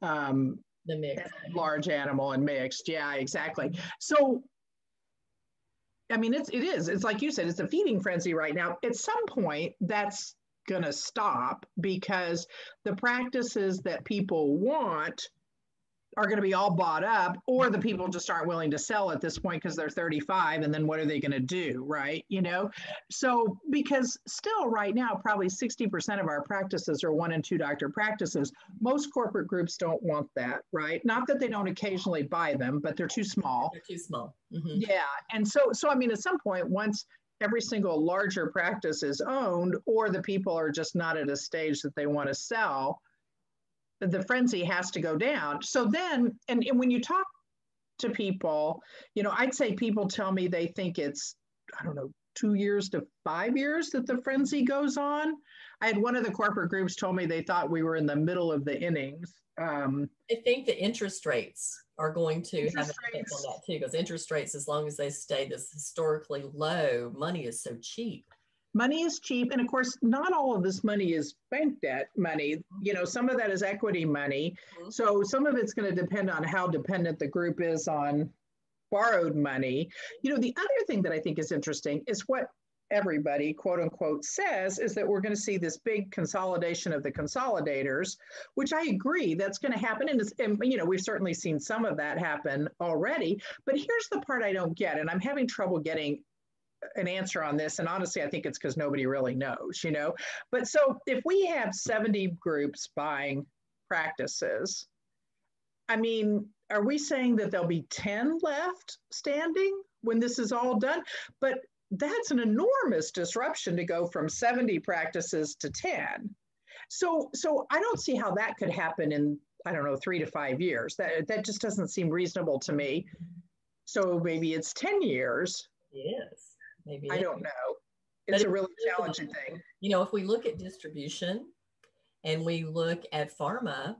um, the mixed. large animal and mixed. Yeah, exactly. So, I mean, it's, it is. It's like you said, it's a feeding frenzy right now. At some point, that's going to stop because the practices that people want are going to be all bought up or the people just aren't willing to sell at this point because they're 35 and then what are they going to do right you know? So because still right now probably 60% of our practices are one and two doctor practices. Most corporate groups don't want that right? Not that they don't occasionally buy them but they're too small. They're too small. Mm-hmm. yeah and so so i mean at some point once every single larger practice is owned or the people are just not at a stage that they want to sell the frenzy has to go down. So then, and, and when you talk to people, you know, I'd say people tell me they think it's, I don't know, two years to five years that the frenzy goes on. I had one of the corporate groups told me they thought we were in the middle of the innings. Um, I think the interest rates are going to have an effect on that too, because interest rates, as long as they stay this historically low, money is so cheap money is cheap. And of course not all of this money is bank debt money. You know some of that is equity money. Mm-hmm. so some of it's going to depend on how dependent the group is on borrowed money. You know the other thing that i think is interesting is what everybody quote unquote says is that we're going to see this big consolidation of the consolidators which i agree that's going to happen. And, and you know we've certainly seen some of that happen already. But here's the part i don't get and i'm having trouble getting an answer on this. And honestly, I think it's because nobody really knows, you know. But so if we have 70 groups buying practices. I mean, are we saying that there'll be 10 left standing when this is all done? But that's an enormous disruption to go from 70 practices to 10. So, so I don't see how that could happen in, I don't know, three to five years. That, that just doesn't seem reasonable to me. So maybe it's 10 years. Yes. Maybe I don't know. It's a really challenging thing. You know, if we look at distribution and we look at pharma,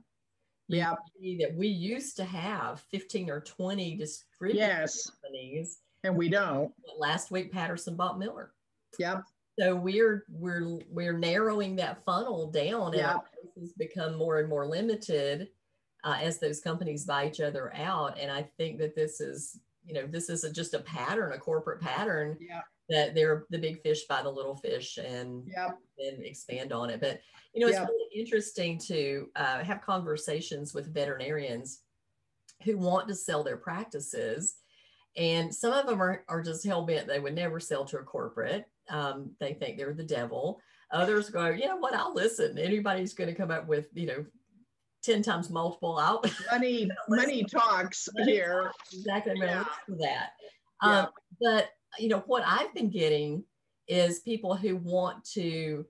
yeah, that we used to have 15 or 20 distribution yes. companies. And we don't. Last week Patterson bought Miller. Yep. So we're we're we're narrowing that funnel down and yep. our places become more and more limited uh, as those companies buy each other out. And I think that this is, you know, this is a, just a pattern, a corporate pattern yeah that they're the big fish by the little fish and yep. then expand on it. But you know, it's yep. really interesting to uh, have conversations with veterinarians who want to sell their practices. And some of them are, are just hell bent they would never sell to a corporate. Um, they think they're the devil. Others go, you know what, I'll listen. Anybody's going to come up with, you know, 10 times multiple out. Money, money talks money here. Talks. Exactly. Yeah. that. Yeah. Um, but you know, what I've been getting is people who want to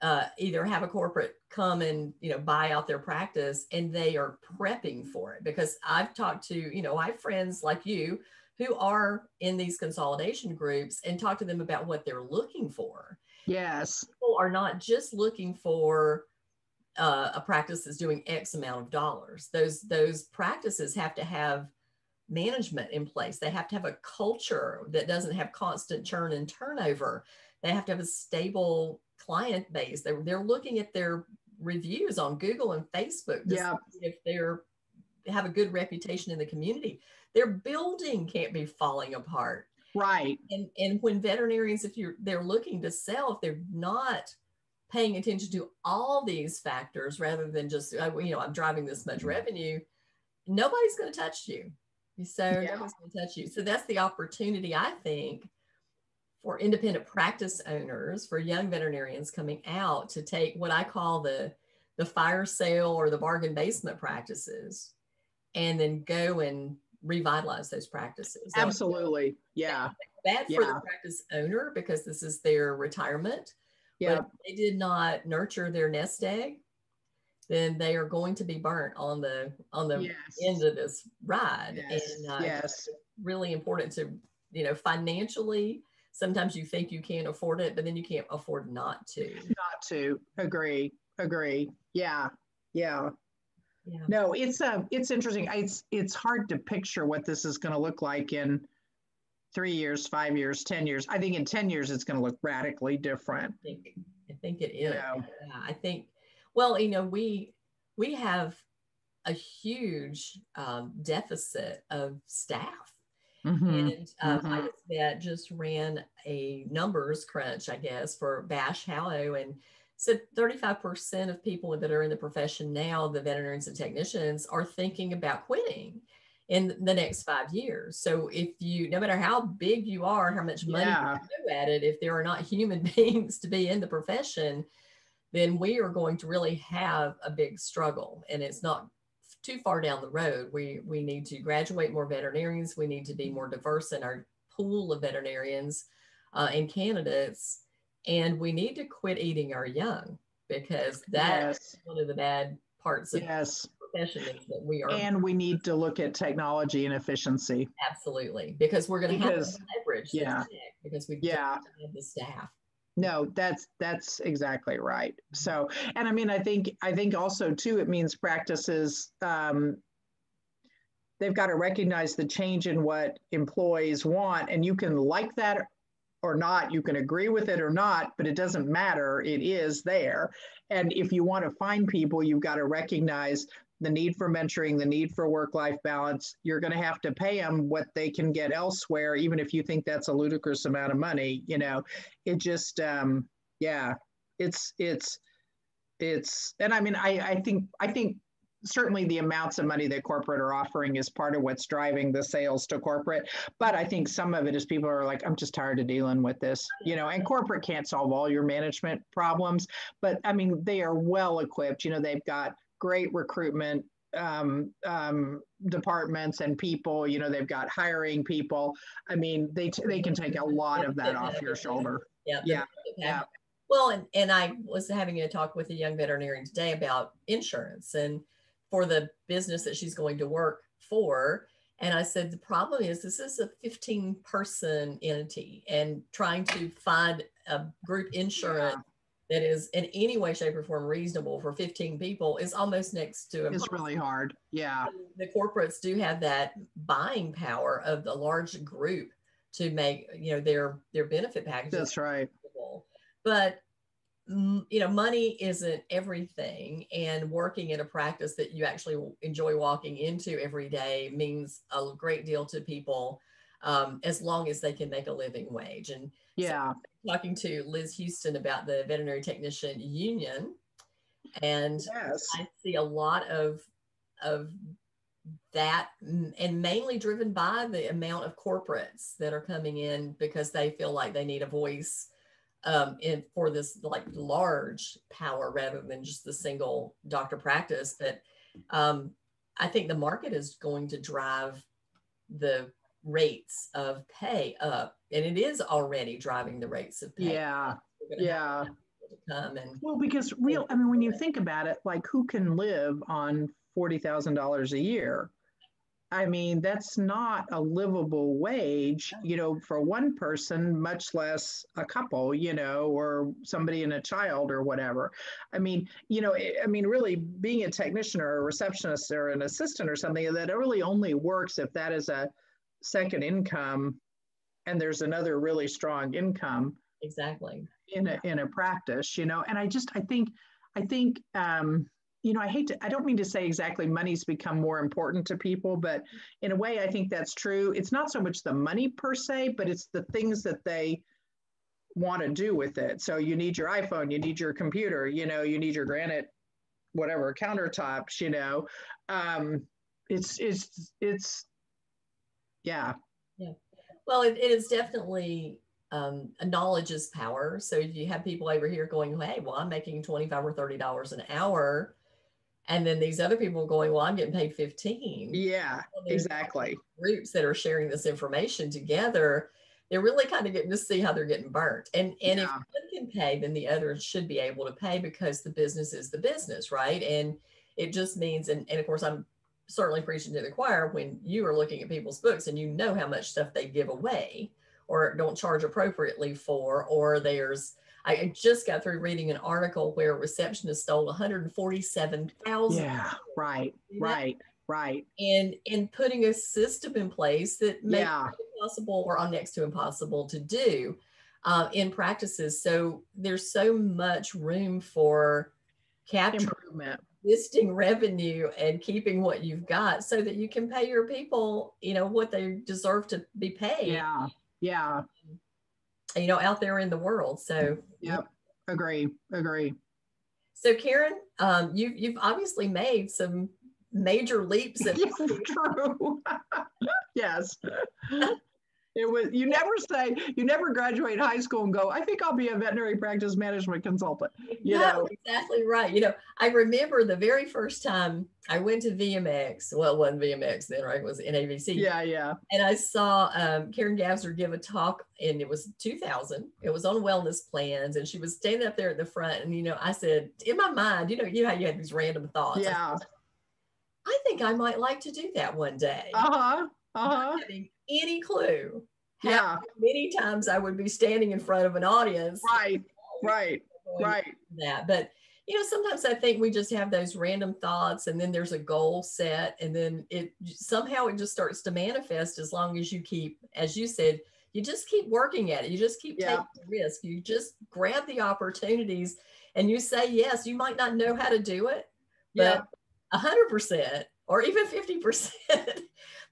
uh, either have a corporate come and you know buy out their practice and they are prepping for it because I've talked to you know I have friends like you who are in these consolidation groups and talk to them about what they're looking for. Yes, people are not just looking for uh, a practice that's doing X amount of dollars. Those those practices have to have management in place. They have to have a culture that doesn't have constant churn and turnover. They have to have a stable client base. They're, they're looking at their reviews on Google and Facebook yeah. if they're have a good reputation in the community. Their building can't be falling apart. Right. And and when veterinarians, if you're they're looking to sell, if they're not paying attention to all these factors rather than just oh, you know I'm driving this much mm-hmm. revenue, nobody's going to touch you. So yeah. nobody's going to touch you. So that's the opportunity, I think, for independent practice owners, for young veterinarians coming out to take what I call the the fire sale or the bargain basement practices, and then go and revitalize those practices. Absolutely, yeah. Bad for yeah. the practice owner because this is their retirement. Yeah, they did not nurture their nest egg then they are going to be burnt on the on the yes. end of this ride. Yes. And uh, yes. really important to you know financially. Sometimes you think you can't afford it, but then you can't afford not to. Not to agree. Agree. Yeah. Yeah. Yeah. No, it's uh, it's interesting. It's it's hard to picture what this is going to look like in three years, five years, ten years. I think in ten years it's going to look radically different. I think, I think it is. You know? yeah, I think well, you know, we we have a huge um, deficit of staff. Mm-hmm. And uh, mm-hmm. that just ran a numbers crunch, I guess, for Bash Hallow and said 35% of people that are in the profession now, the veterinarians and technicians, are thinking about quitting in the next five years. So if you, no matter how big you are, how much money yeah. you do at it, if there are not human beings to be in the profession, then we are going to really have a big struggle. And it's not too far down the road. We, we need to graduate more veterinarians. We need to be more diverse in our pool of veterinarians uh, and candidates. And we need to quit eating our young because that's yes. one of the bad parts of yes. profession is that we are. And we need to look at technology and efficiency. Absolutely. Because we're going to have to leverage yeah. because we yeah. have the staff no that's that's exactly right. So and i mean i think i think also too it means practices um, they've got to recognize the change in what employees want and you can like that or not you can agree with it or not but it doesn't matter it is there. And if you want to find people you've got to recognize the need for mentoring, the need for work life balance, you're going to have to pay them what they can get elsewhere, even if you think that's a ludicrous amount of money. You know, it just, um, yeah, it's, it's, it's, and I mean, I, I think, I think certainly the amounts of money that corporate are offering is part of what's driving the sales to corporate but i think some of it is people are like i'm just tired of dealing with this you know and corporate can't solve all your management problems but i mean they are well equipped you know they've got great recruitment um, um, departments and people. You know, they've got hiring people. I mean, they t- they can take a lot of that off your shoulder. Yeah. Yeah. Yeah. Well, and, and I was having a talk with a young veterinarian today about insurance and for the business that she's going to work for. And I said, the problem is this is a 15 person entity and trying to find a group insurance. That is in any way, shape, or form reasonable for 15 people is almost next to impossible. It's really hard. Yeah. The corporates do have that buying power of the large group to make, you know, their their benefit packages. That's right. But you know money isn't everything and working in a practice that you actually enjoy walking into every day means a great deal to people um, as long as they can make a living wage and yeah so talking to Liz Hughston about the veterinary technician union and yes. i see a lot of of that and mainly driven by the amount of corporates that are coming in because they feel like they need a voice um, in for this like large power rather than just the single doctor practice. But um, I think the market is going to drive the rates of pay up, and it is already driving the rates of pay. Yeah, yeah. Come and well, because real, I mean, when you think about it, like who can live on forty thousand dollars a year? I mean, that's not a livable wage, you know, for one person, much less a couple, you know, or somebody and a child or whatever. I mean, you know, I mean, really being a technician or a receptionist or an assistant or something that really only works if that is a second income and there's another really strong income. Exactly. In a, in a practice, you know, and I just, I think, I think, um, you know, I hate to, I don't mean to say exactly money's become more important to people, but in a way, I think that's true. It's not so much the money per se, but it's the things that they want to do with it. So you need your iPhone, you need your computer, you know, you need your granite, whatever countertops, you know. Um, it's, it's, it's, yeah. Yeah. Well, it, it is definitely um, knowledge is power. So if you have people over here going, hey, well, I'm making 25 or $30 an hour and then these other people are going well i'm getting paid 15 yeah exactly groups that are sharing this information together they're really kind of getting to see how they're getting burnt and and yeah. if one can pay then the other should be able to pay because the business is the business right and it just means and, and of course i'm certainly preaching to the choir when you are looking at people's books and you know how much stuff they give away or don't charge appropriately for or there's I just got through reading an article where a receptionist stole 147,000. Yeah, right, right, right. And and putting a system in place that makes yeah. it possible or on next to impossible to do uh, in practices. So there's so much room for capturing existing revenue and keeping what you've got so that you can pay your people, you know, what they deserve to be paid. Yeah. Yeah you know, out there in the world. So, yep, agree, agree. So, Karen, um, you you've obviously made some major leaps. In- true. yes. It was you never say you never graduate high school and go, I think I'll be a veterinary practice management consultant. You no, know exactly right. You know, I remember the very first time I went to VMX. Well, it wasn't VMX then, right? It was NAVC. Yeah, yeah. And I saw um, Karen Gavser give a talk, and it was 2000. It was on wellness plans, and she was standing up there at the front. And you know, I said in my mind, you know, you know how you had these random thoughts. Yeah. I, I think I might like to do that one day. Uh huh. Uh huh any clue yeah. many times I would be standing in front of an audience. Right, right, right. That, but you know, sometimes I think we just have those random thoughts, and then there's a goal set, and then it somehow it just starts to manifest as long as you keep, as you said, you just keep working at it. You just keep yeah. taking the risk. You just grab the opportunities, and you say yes. You might not know how to do it, but a hundred percent or even fifty percent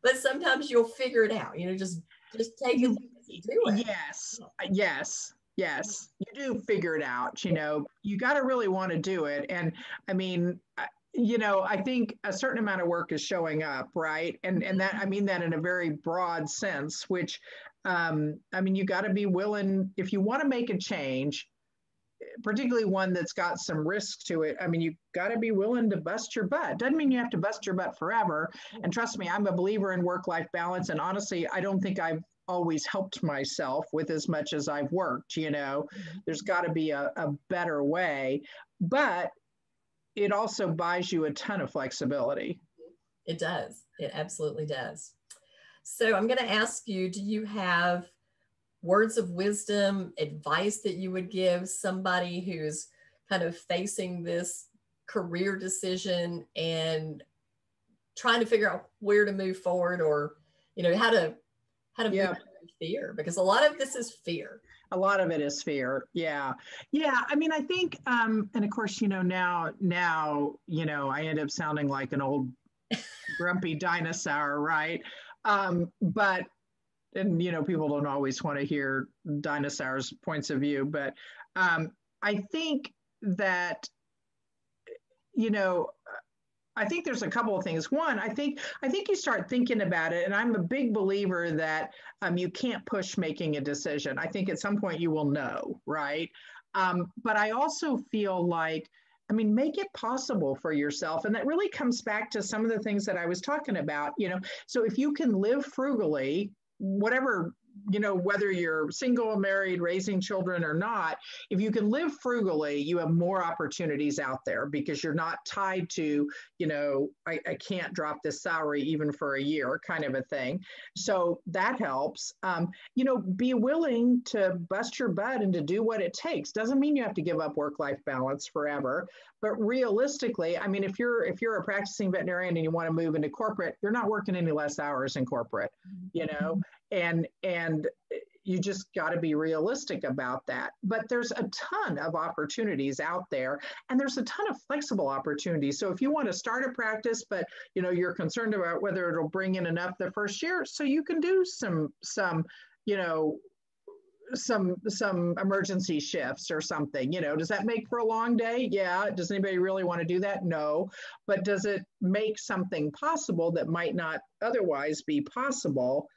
but sometimes you'll figure it out. You know, just just take it. Do it. Yes, yes, yes. You do figure it out. You know, you got to really want to do it. And I mean, you know, I think a certain amount of work is showing up, right? And and that I mean that in a very broad sense. Which, um, I mean, you got to be willing if you want to make a change particularly one that's got some risk to it. I mean, you got to be willing to bust your butt. Doesn't mean you have to bust your butt forever. And trust me, I'm a believer in work life balance. And honestly, I don't think I've always helped myself with as much as I've worked. You know, mm-hmm. there's got to be a, a better way. But it also buys you a ton of flexibility. It does. It absolutely does. So I'm going to ask you do you have words of wisdom, advice that you would give somebody who's kind of facing this career decision and trying to figure out where to move forward or you know how to how to yeah. fear because a lot of this is fear. A lot of it is fear. Yeah. Yeah. I mean i think um and of course you know now now you know i end up sounding like an old grumpy dinosaur right? Um but and you know people don't always want to hear dinosaurs points of view but um i think that you know I think there's a couple of things. One, I think I think you start thinking about it, and I'm a big believer that um, you can't push making a decision. I think at some point you will know, right? Um, but I also feel like, I mean, make it possible for yourself, and that really comes back to some of the things that I was talking about. You know, so if you can live frugally, whatever you know, whether you're single, married, raising children or not, if you can live frugally, you have more opportunities out there because you're not tied to, you know, I, I can't drop this salary even for a year kind of a thing. So that helps. Um, you know, be willing to bust your butt and to do what it takes. Doesn't mean you have to give up work-life balance forever, but realistically, I mean, if you're if you're a practicing veterinarian and you want to move into corporate, you're not working any less hours in corporate, you know, and and you just got to be realistic about that. But there's a ton of opportunities out there and there's a ton of flexible opportunities. So if you want to start a practice but you know you're concerned about whether it'll bring in enough the first year so you can do some some you know some some emergency shifts or something you know. Does that make for a long day? Yeah. Does anybody really want to do that? No. But does it make something possible that might not otherwise be possible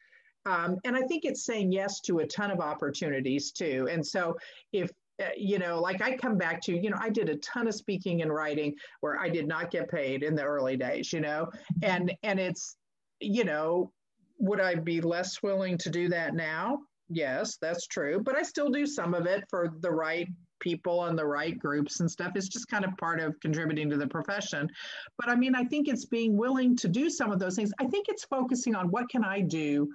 um, and I think it's saying yes to a ton of opportunities too. And so if uh, you know, like I come back to, you know, I did a ton of speaking and writing where I did not get paid in the early days, you know, and and it's, you know, would I be less willing to do that now? Yes, that's true, but I still do some of it for the right people and the right groups and stuff. It's just kind of part of contributing to the profession. But I mean, I think it's being willing to do some of those things. I think it's focusing on what can I do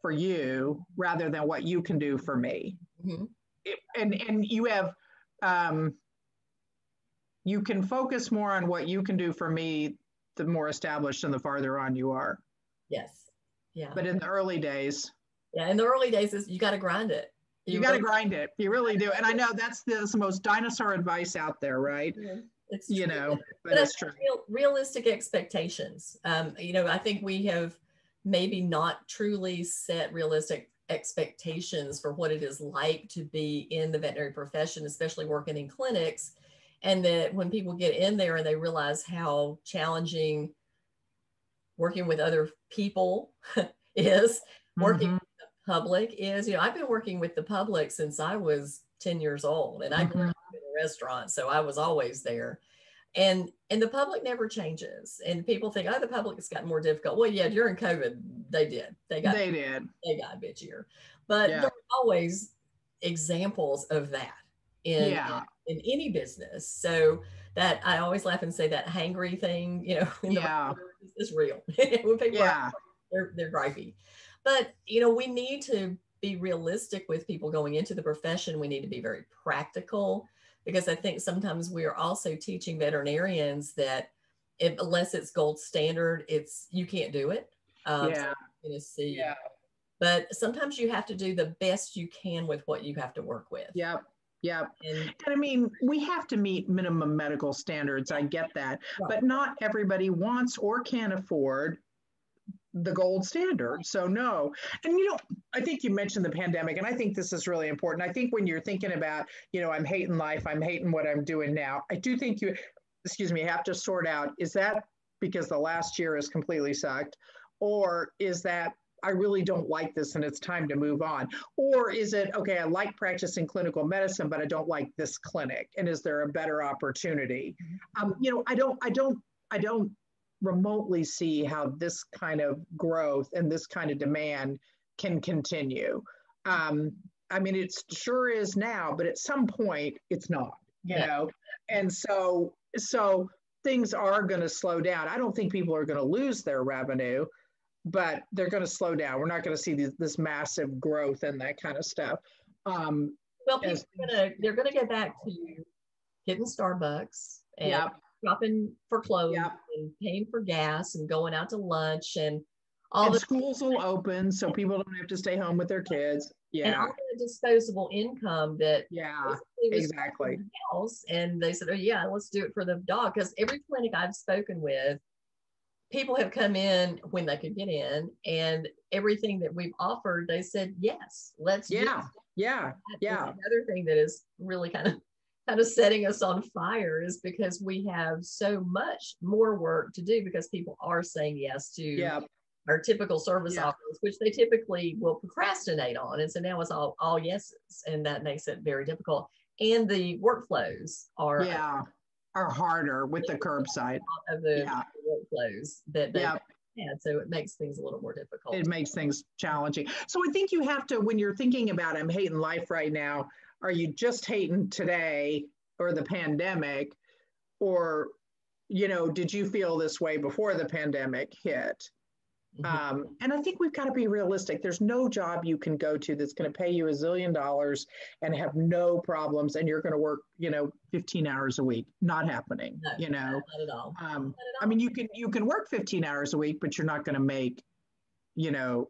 for you rather than what you can do for me. Mm-hmm. It, and and you have um, you can focus more on what you can do for me the more established and the farther on you are. Yes. Yeah. But in the early days. Yeah, in the early days is you got to grind it. You, you got to grind it. You really do. And I know that's the, that's the most dinosaur advice out there, right? Yeah. It's you know, but, but it's true. Real, realistic expectations. Um, you know, I think we have maybe not truly set realistic expectations for what it is like to be in the veterinary profession, especially working in clinics. And that when people get in there and they realize how challenging working with other people is, working mm-hmm. with the public is, you know, I've been working with the public since I was 10 years old and I grew mm-hmm. up in a restaurant. So I was always there and and the public never changes and people think oh the public has gotten more difficult. Well yeah during covid they did. They got they did. they got bitchier but yeah. there are always examples of that in, yeah. in, in any business. So that i always laugh and say that hangry thing you know yeah. is real. When people yeah. Are, they're, they're gripey. But you know we need to be realistic with people going into the profession. We need to be very practical because I think sometimes we are also teaching veterinarians that if, unless it's gold standard, it's you can't do it. Um, yeah. So see. Yeah. But sometimes you have to do the best you can with what you have to work with. Yep. Yep. And, and, I mean, we have to meet minimum medical standards. I get that. Right. But not everybody wants or can afford the gold standard. So no. And you know, I think you mentioned the pandemic and I think this is really important. I think when you're thinking about, you know, I'm hating life, I'm hating what I'm doing now. I do think you excuse me, have to sort out is that because the last year is completely sucked or is that I really don't like this and it's time to move on? Or is it, okay, I like practicing clinical medicine, but I don't like this clinic. And is there a better opportunity? Mm-hmm. Um, you know, I don't, I don't, I don't remotely see how this kind of growth and this kind of demand can continue. Um, I mean, it sure is now, but at some point it's not, you yeah. know? And so, so things are going to slow down. I don't think people are going to lose their revenue, but they're going to slow down. We're not going to see this, this, massive growth and that kind of stuff. Um, well, as, gonna, they're going to get back to getting Starbucks and yep. Shopping for clothes and paying for gas and going out to lunch and all and the schools will open so people don't have to stay home with their kids yeah. And all the disposable income that yeah exactly house. And they said, Oh yeah, let's do it for the dog. Because every clinic I've spoken with, people have come in when they could get in and everything that we've offered, they said, Yes, let's yeah. Yeah. Yeah. Another thing that is really kind of kind of setting us on fire is because we have so much more work to do because people are saying yes to yeah our typical service yeah. offers, which they typically will procrastinate on. And so now it's all all yeses, and that makes it very difficult. And the workflows are yeah are harder with the curbside of the yeah. workflows that they yeah. had. So it makes things a little more difficult. It makes things challenging. So I think you have to when you're thinking about I'm hating life right now. Are you just hating today or the pandemic, or you know, did you feel this way before the pandemic hit? Mm-hmm. Um, and I think we've got to be realistic. There's no job you can go to that's going to pay you a zillion dollars and have no problems, and you're going to work, you know, 15 hours a week. Not happening. No, you know, not at all. Um, not at all. I mean, you can you can work 15 hours a week, but you're not going to make, you know,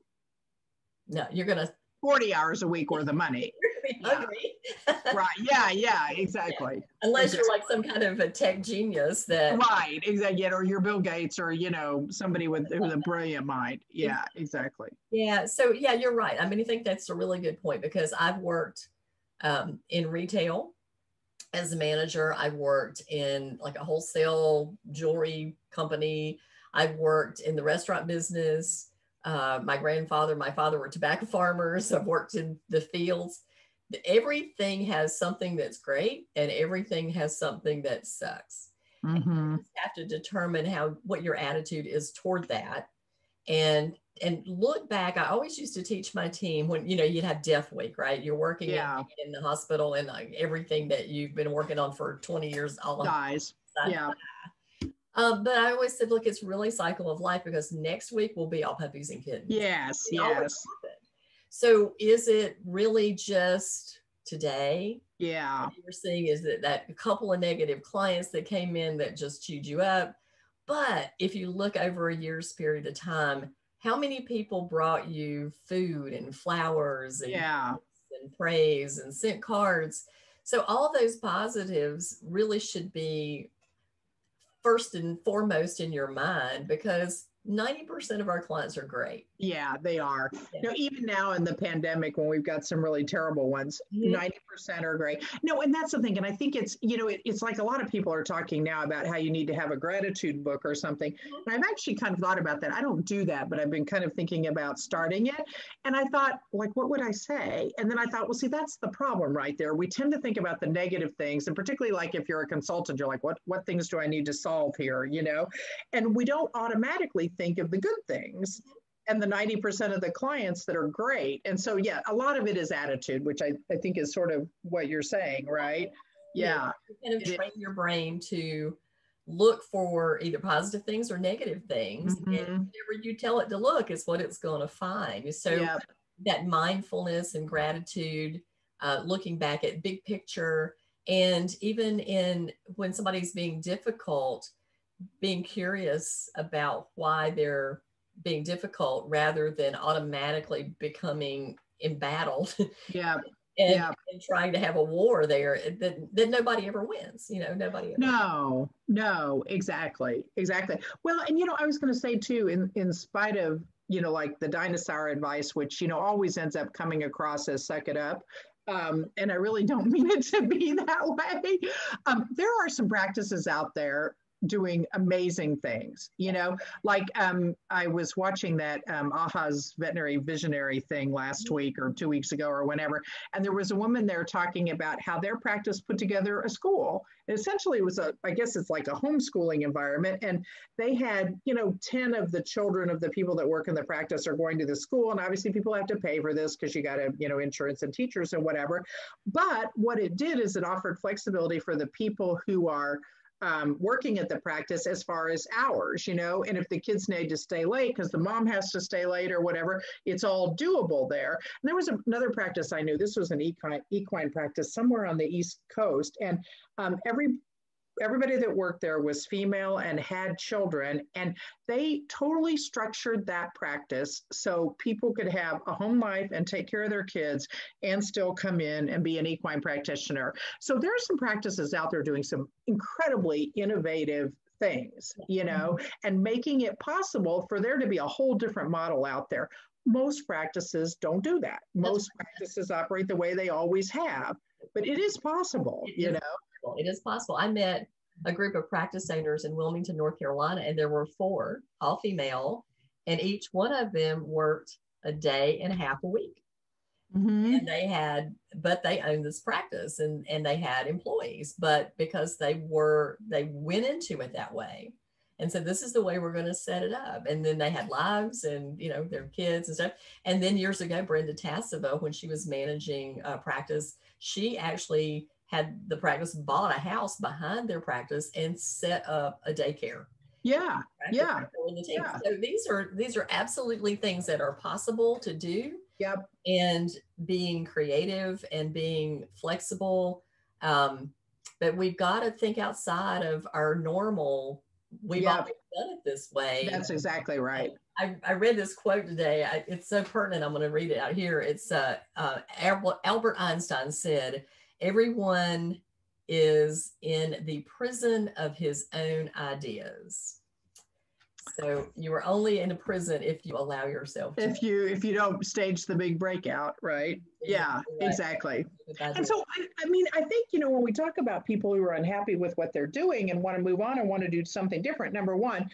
no, you're going to 40 hours a week worth of money. hungry. right. Yeah. Yeah. Exactly. Yeah. Unless exactly. you're like some kind of a tech genius that. Right. Exactly. Yeah, or you're Bill Gates or, you know, somebody with, with a brilliant mind. Yeah. Exactly. Yeah. So, yeah, you're right. I mean, I think that's a really good point because I've worked um, in retail as a manager. I've worked in like a wholesale jewelry company. I've worked in the restaurant business. Uh, my grandfather, my father were tobacco farmers. I've worked in the fields everything has something that's great and everything has something that sucks. Mm-hmm. You have to determine how what your attitude is toward that. And and look back, I always used to teach my team when you know you'd have death week, right? You're working yeah. in, in, the hospital and like everything that you've been working on for 20 years all dies. Yeah. Um, but I always said, look, it's really cycle of life because next week will be all puppies and kittens. Yes, yes. So is it really just today? Yeah. What you're seeing is that that couple of negative clients that came in that just chewed you up. But if you look over a year's period of time, how many people brought you food and flowers and, yeah. and praise and sent cards? So all those positives really should be first and foremost in your mind because 90% of our clients are great. Yeah, they are. Yeah. You know, even now in the pandemic, when we've got some really terrible ones, mm-hmm. 90% are great. No, and that's the thing. And I think it's, you know, it, it's like a lot of people are talking now about how you need to have a gratitude book or something. Mm-hmm. And I've actually kind of thought about that. I don't do that, but I've been kind of thinking about starting it. And I thought, like, what would I say? And then I thought, well, see, that's the problem right there. We tend to think about the negative things. And particularly like if you're a consultant, you're like, what, what things do I need to solve here? You know, and we don't automatically think of the good things and the 90% of the clients that are great. And so, yeah, a lot of it is attitude, which I, I think is sort of what you're saying, right? Yeah. yeah. kind of train your brain to look for either positive things or negative things. Mm-hmm. And whatever you tell it to look is what it's going to find. So, yep. that mindfulness and gratitude, uh, looking back at big picture, and even in when somebody's being difficult, being curious about why they're being difficult rather than automatically becoming embattled. Yeah. and, yeah. and, trying to have a war there that, that nobody ever wins, you know, nobody. Ever no, wins. no, exactly. Exactly. Well, and, you know, I was going to say too, in, in spite of, you know, like the dinosaur advice, which, you know, always ends up coming across as suck it up. Um, and I really don't mean it to be that way. Um, there are some practices out there doing amazing things. You know, like um, I was watching that um, AAHA's veterinary visionary thing last week or two weeks ago or whenever, and there was a woman there talking about how their practice put together a school. And essentially, it was a, I guess it's like a homeschooling environment, and they had, you know, ten of the children of the people that work in the practice are going to the school, and obviously people have to pay for this because you got to, you know, insurance and teachers and whatever. But what it did is it offered flexibility for the people who are um, working at the practice as far as hours, you know, and if the kids need to stay late because the mom has to stay late or whatever, it's all doable there. And there was another practice I knew. This was an equine, equine practice somewhere on the East Coast, and um, every everybody that worked there was female and had children and they totally structured that practice so people could have a home life and take care of their kids and still come in and be an equine practitioner. So there are some practices out there doing some incredibly innovative things you know and making it possible for there to be a whole different model out there. Most practices don't do that. Most practices operate the way they always have but it is possible you know possible. It is possible. I met a group of practice owners in Wilmington, North Carolina, and there were four, all female, and each one of them worked a day and a half a week. Mm-hmm. And they had, but they owned this practice and and they had employees, but because they were they went into it that way, and so this is the way we're going to set it up. And then they had lives and you know their kids and stuff. And then years ago, Brenda Tassava, when she was managing uh, practice, she actually had the practice bought a house behind their practice and set up a daycare. Yeah. Yeah. yeah. So these are these are absolutely things that are possible to do. Yep. And being creative and being flexible. Um, but we've got to think outside of our normal. We've yep. always done it this way. That's exactly right. I, I read this quote today. I, it's so pertinent. I'm going to read it out here. It's uh, uh, Albert Einstein said, Everyone is in the prison of his own ideas. So you are only in a prison if you allow yourself. To. If you if you don't stage the big breakout, right? Yeah, right. exactly. And so I, I mean, I think you know when we talk about people who are unhappy with what they're doing and want to move on and want to do something different. Number one,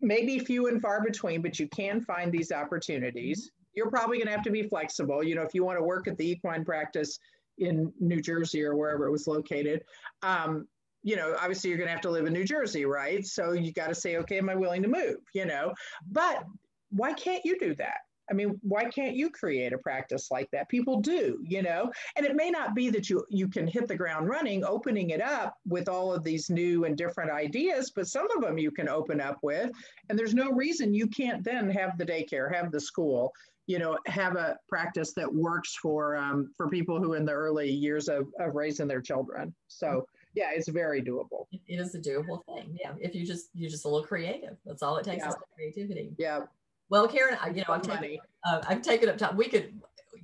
maybe few and far between, but you can find these opportunities. Mm-hmm. You're probably going to have to be flexible. You know, if you want to work at the equine practice in New Jersey or wherever it was located, um, you know, obviously you're going to have to live in New Jersey, right? So you got to say, okay, am I willing to move? You know, but why can't you do that? I mean, why can't you create a practice like that? People do, you know, and it may not be that you you can hit the ground running, opening it up with all of these new and different ideas, but some of them you can open up with, and there's no reason you can't then have the daycare, have the school, you know have a practice that works for um, for people who in the early years of, of raising their children so yeah it's very doable it is a doable thing yeah if you just you just a little creative that's all it takes yeah. is creativity yeah well karen I, you know i've taken, uh, I've taken up time we could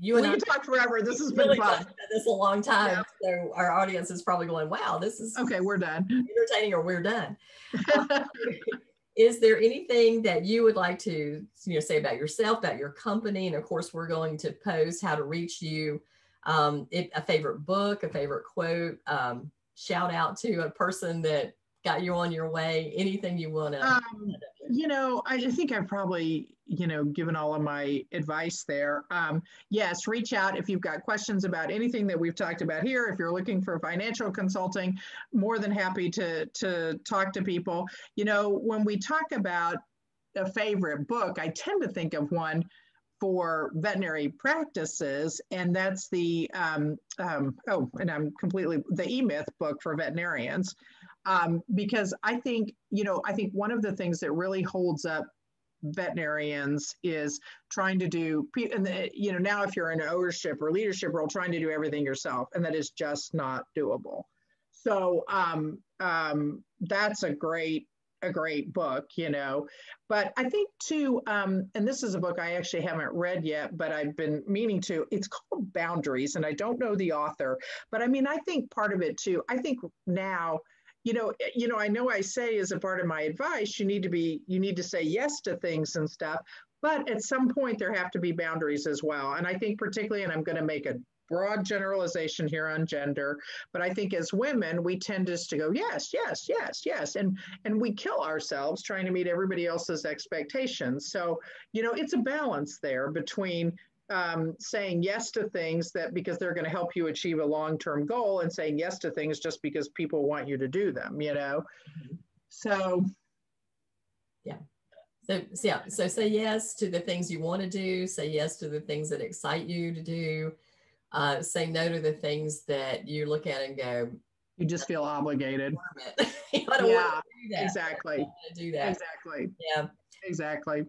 you and we I talk forever. This has really been fun. This a long time, so our audience is probably going, "Wow, this is okay. We're done. Entertaining, or we're done." is there anything that you would like to you know say about yourself about your company? And of course we're going to post how to reach you um, a favorite book a favorite quote um, shout out to a person that got you on your way anything you want to um, you know I, think i've probably you know given all of my advice there. Um, yes reach out if you've got questions about anything that we've talked about here. If you're looking for financial consulting more than happy to to talk to people. You know when we talk about a favorite book i tend to think of one for veterinary practices, and that's the um, um, oh, and I'm completely the E Myth book for veterinarians um, because I think, you know, I think one of the things that really holds up veterinarians is trying to do, and the, you know, now if you're in an ownership or leadership role, trying to do everything yourself, and that is just not doable. So um, um, that's a great a great book, you know. But I think too, um, and this is a book I actually haven't read yet, but I've been meaning to. It's called Boundaries, and I don't know the author, but I mean, I think part of it too. I think now you know eh, you know i know i say as a part of my advice you need to be you need to say yes to things and stuff but at some point there have to be boundaries as well and i think particularly and i'm going to make a broad generalization here on gender, but I think as women, we tend just to go, yes, yes, yes, yes. And and we kill ourselves trying to meet everybody else's expectations. So, you know, it's a balance there between um, saying yes to things that because they're going to help you achieve a long-term goal and saying yes to things just because people want you to do them, you know? So yeah. So, so, yeah, so say yes to the things you want to do, say yes to the things that excite you to do, uh, say no to the things that you look at and go, you just feel obligated. yeah, exactly. Do that. Exactly. Yeah. Exactly.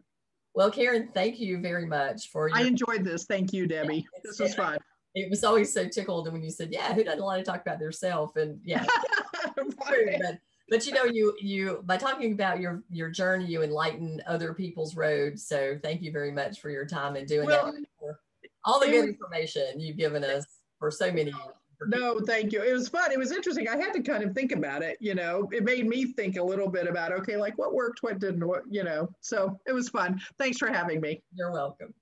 Well, Karen, thank you very much for your- I enjoyed this. Thank you, Debbie. Yeah, this was fun. It was always so tickled and when you said, Yeah, who doesn't want to talk about themselves? And yeah, right. but but you know you you by talking about your your journey you enlighten other people's roads so thank you very much for your time and doing well, that all the good information you've given us for so many years no thank you. It was fun. It was interesting. I had to kind of think about it you know. It made me think a little bit about okay like what worked what didn't what you know. So it was fun. Thanks for having me. You're welcome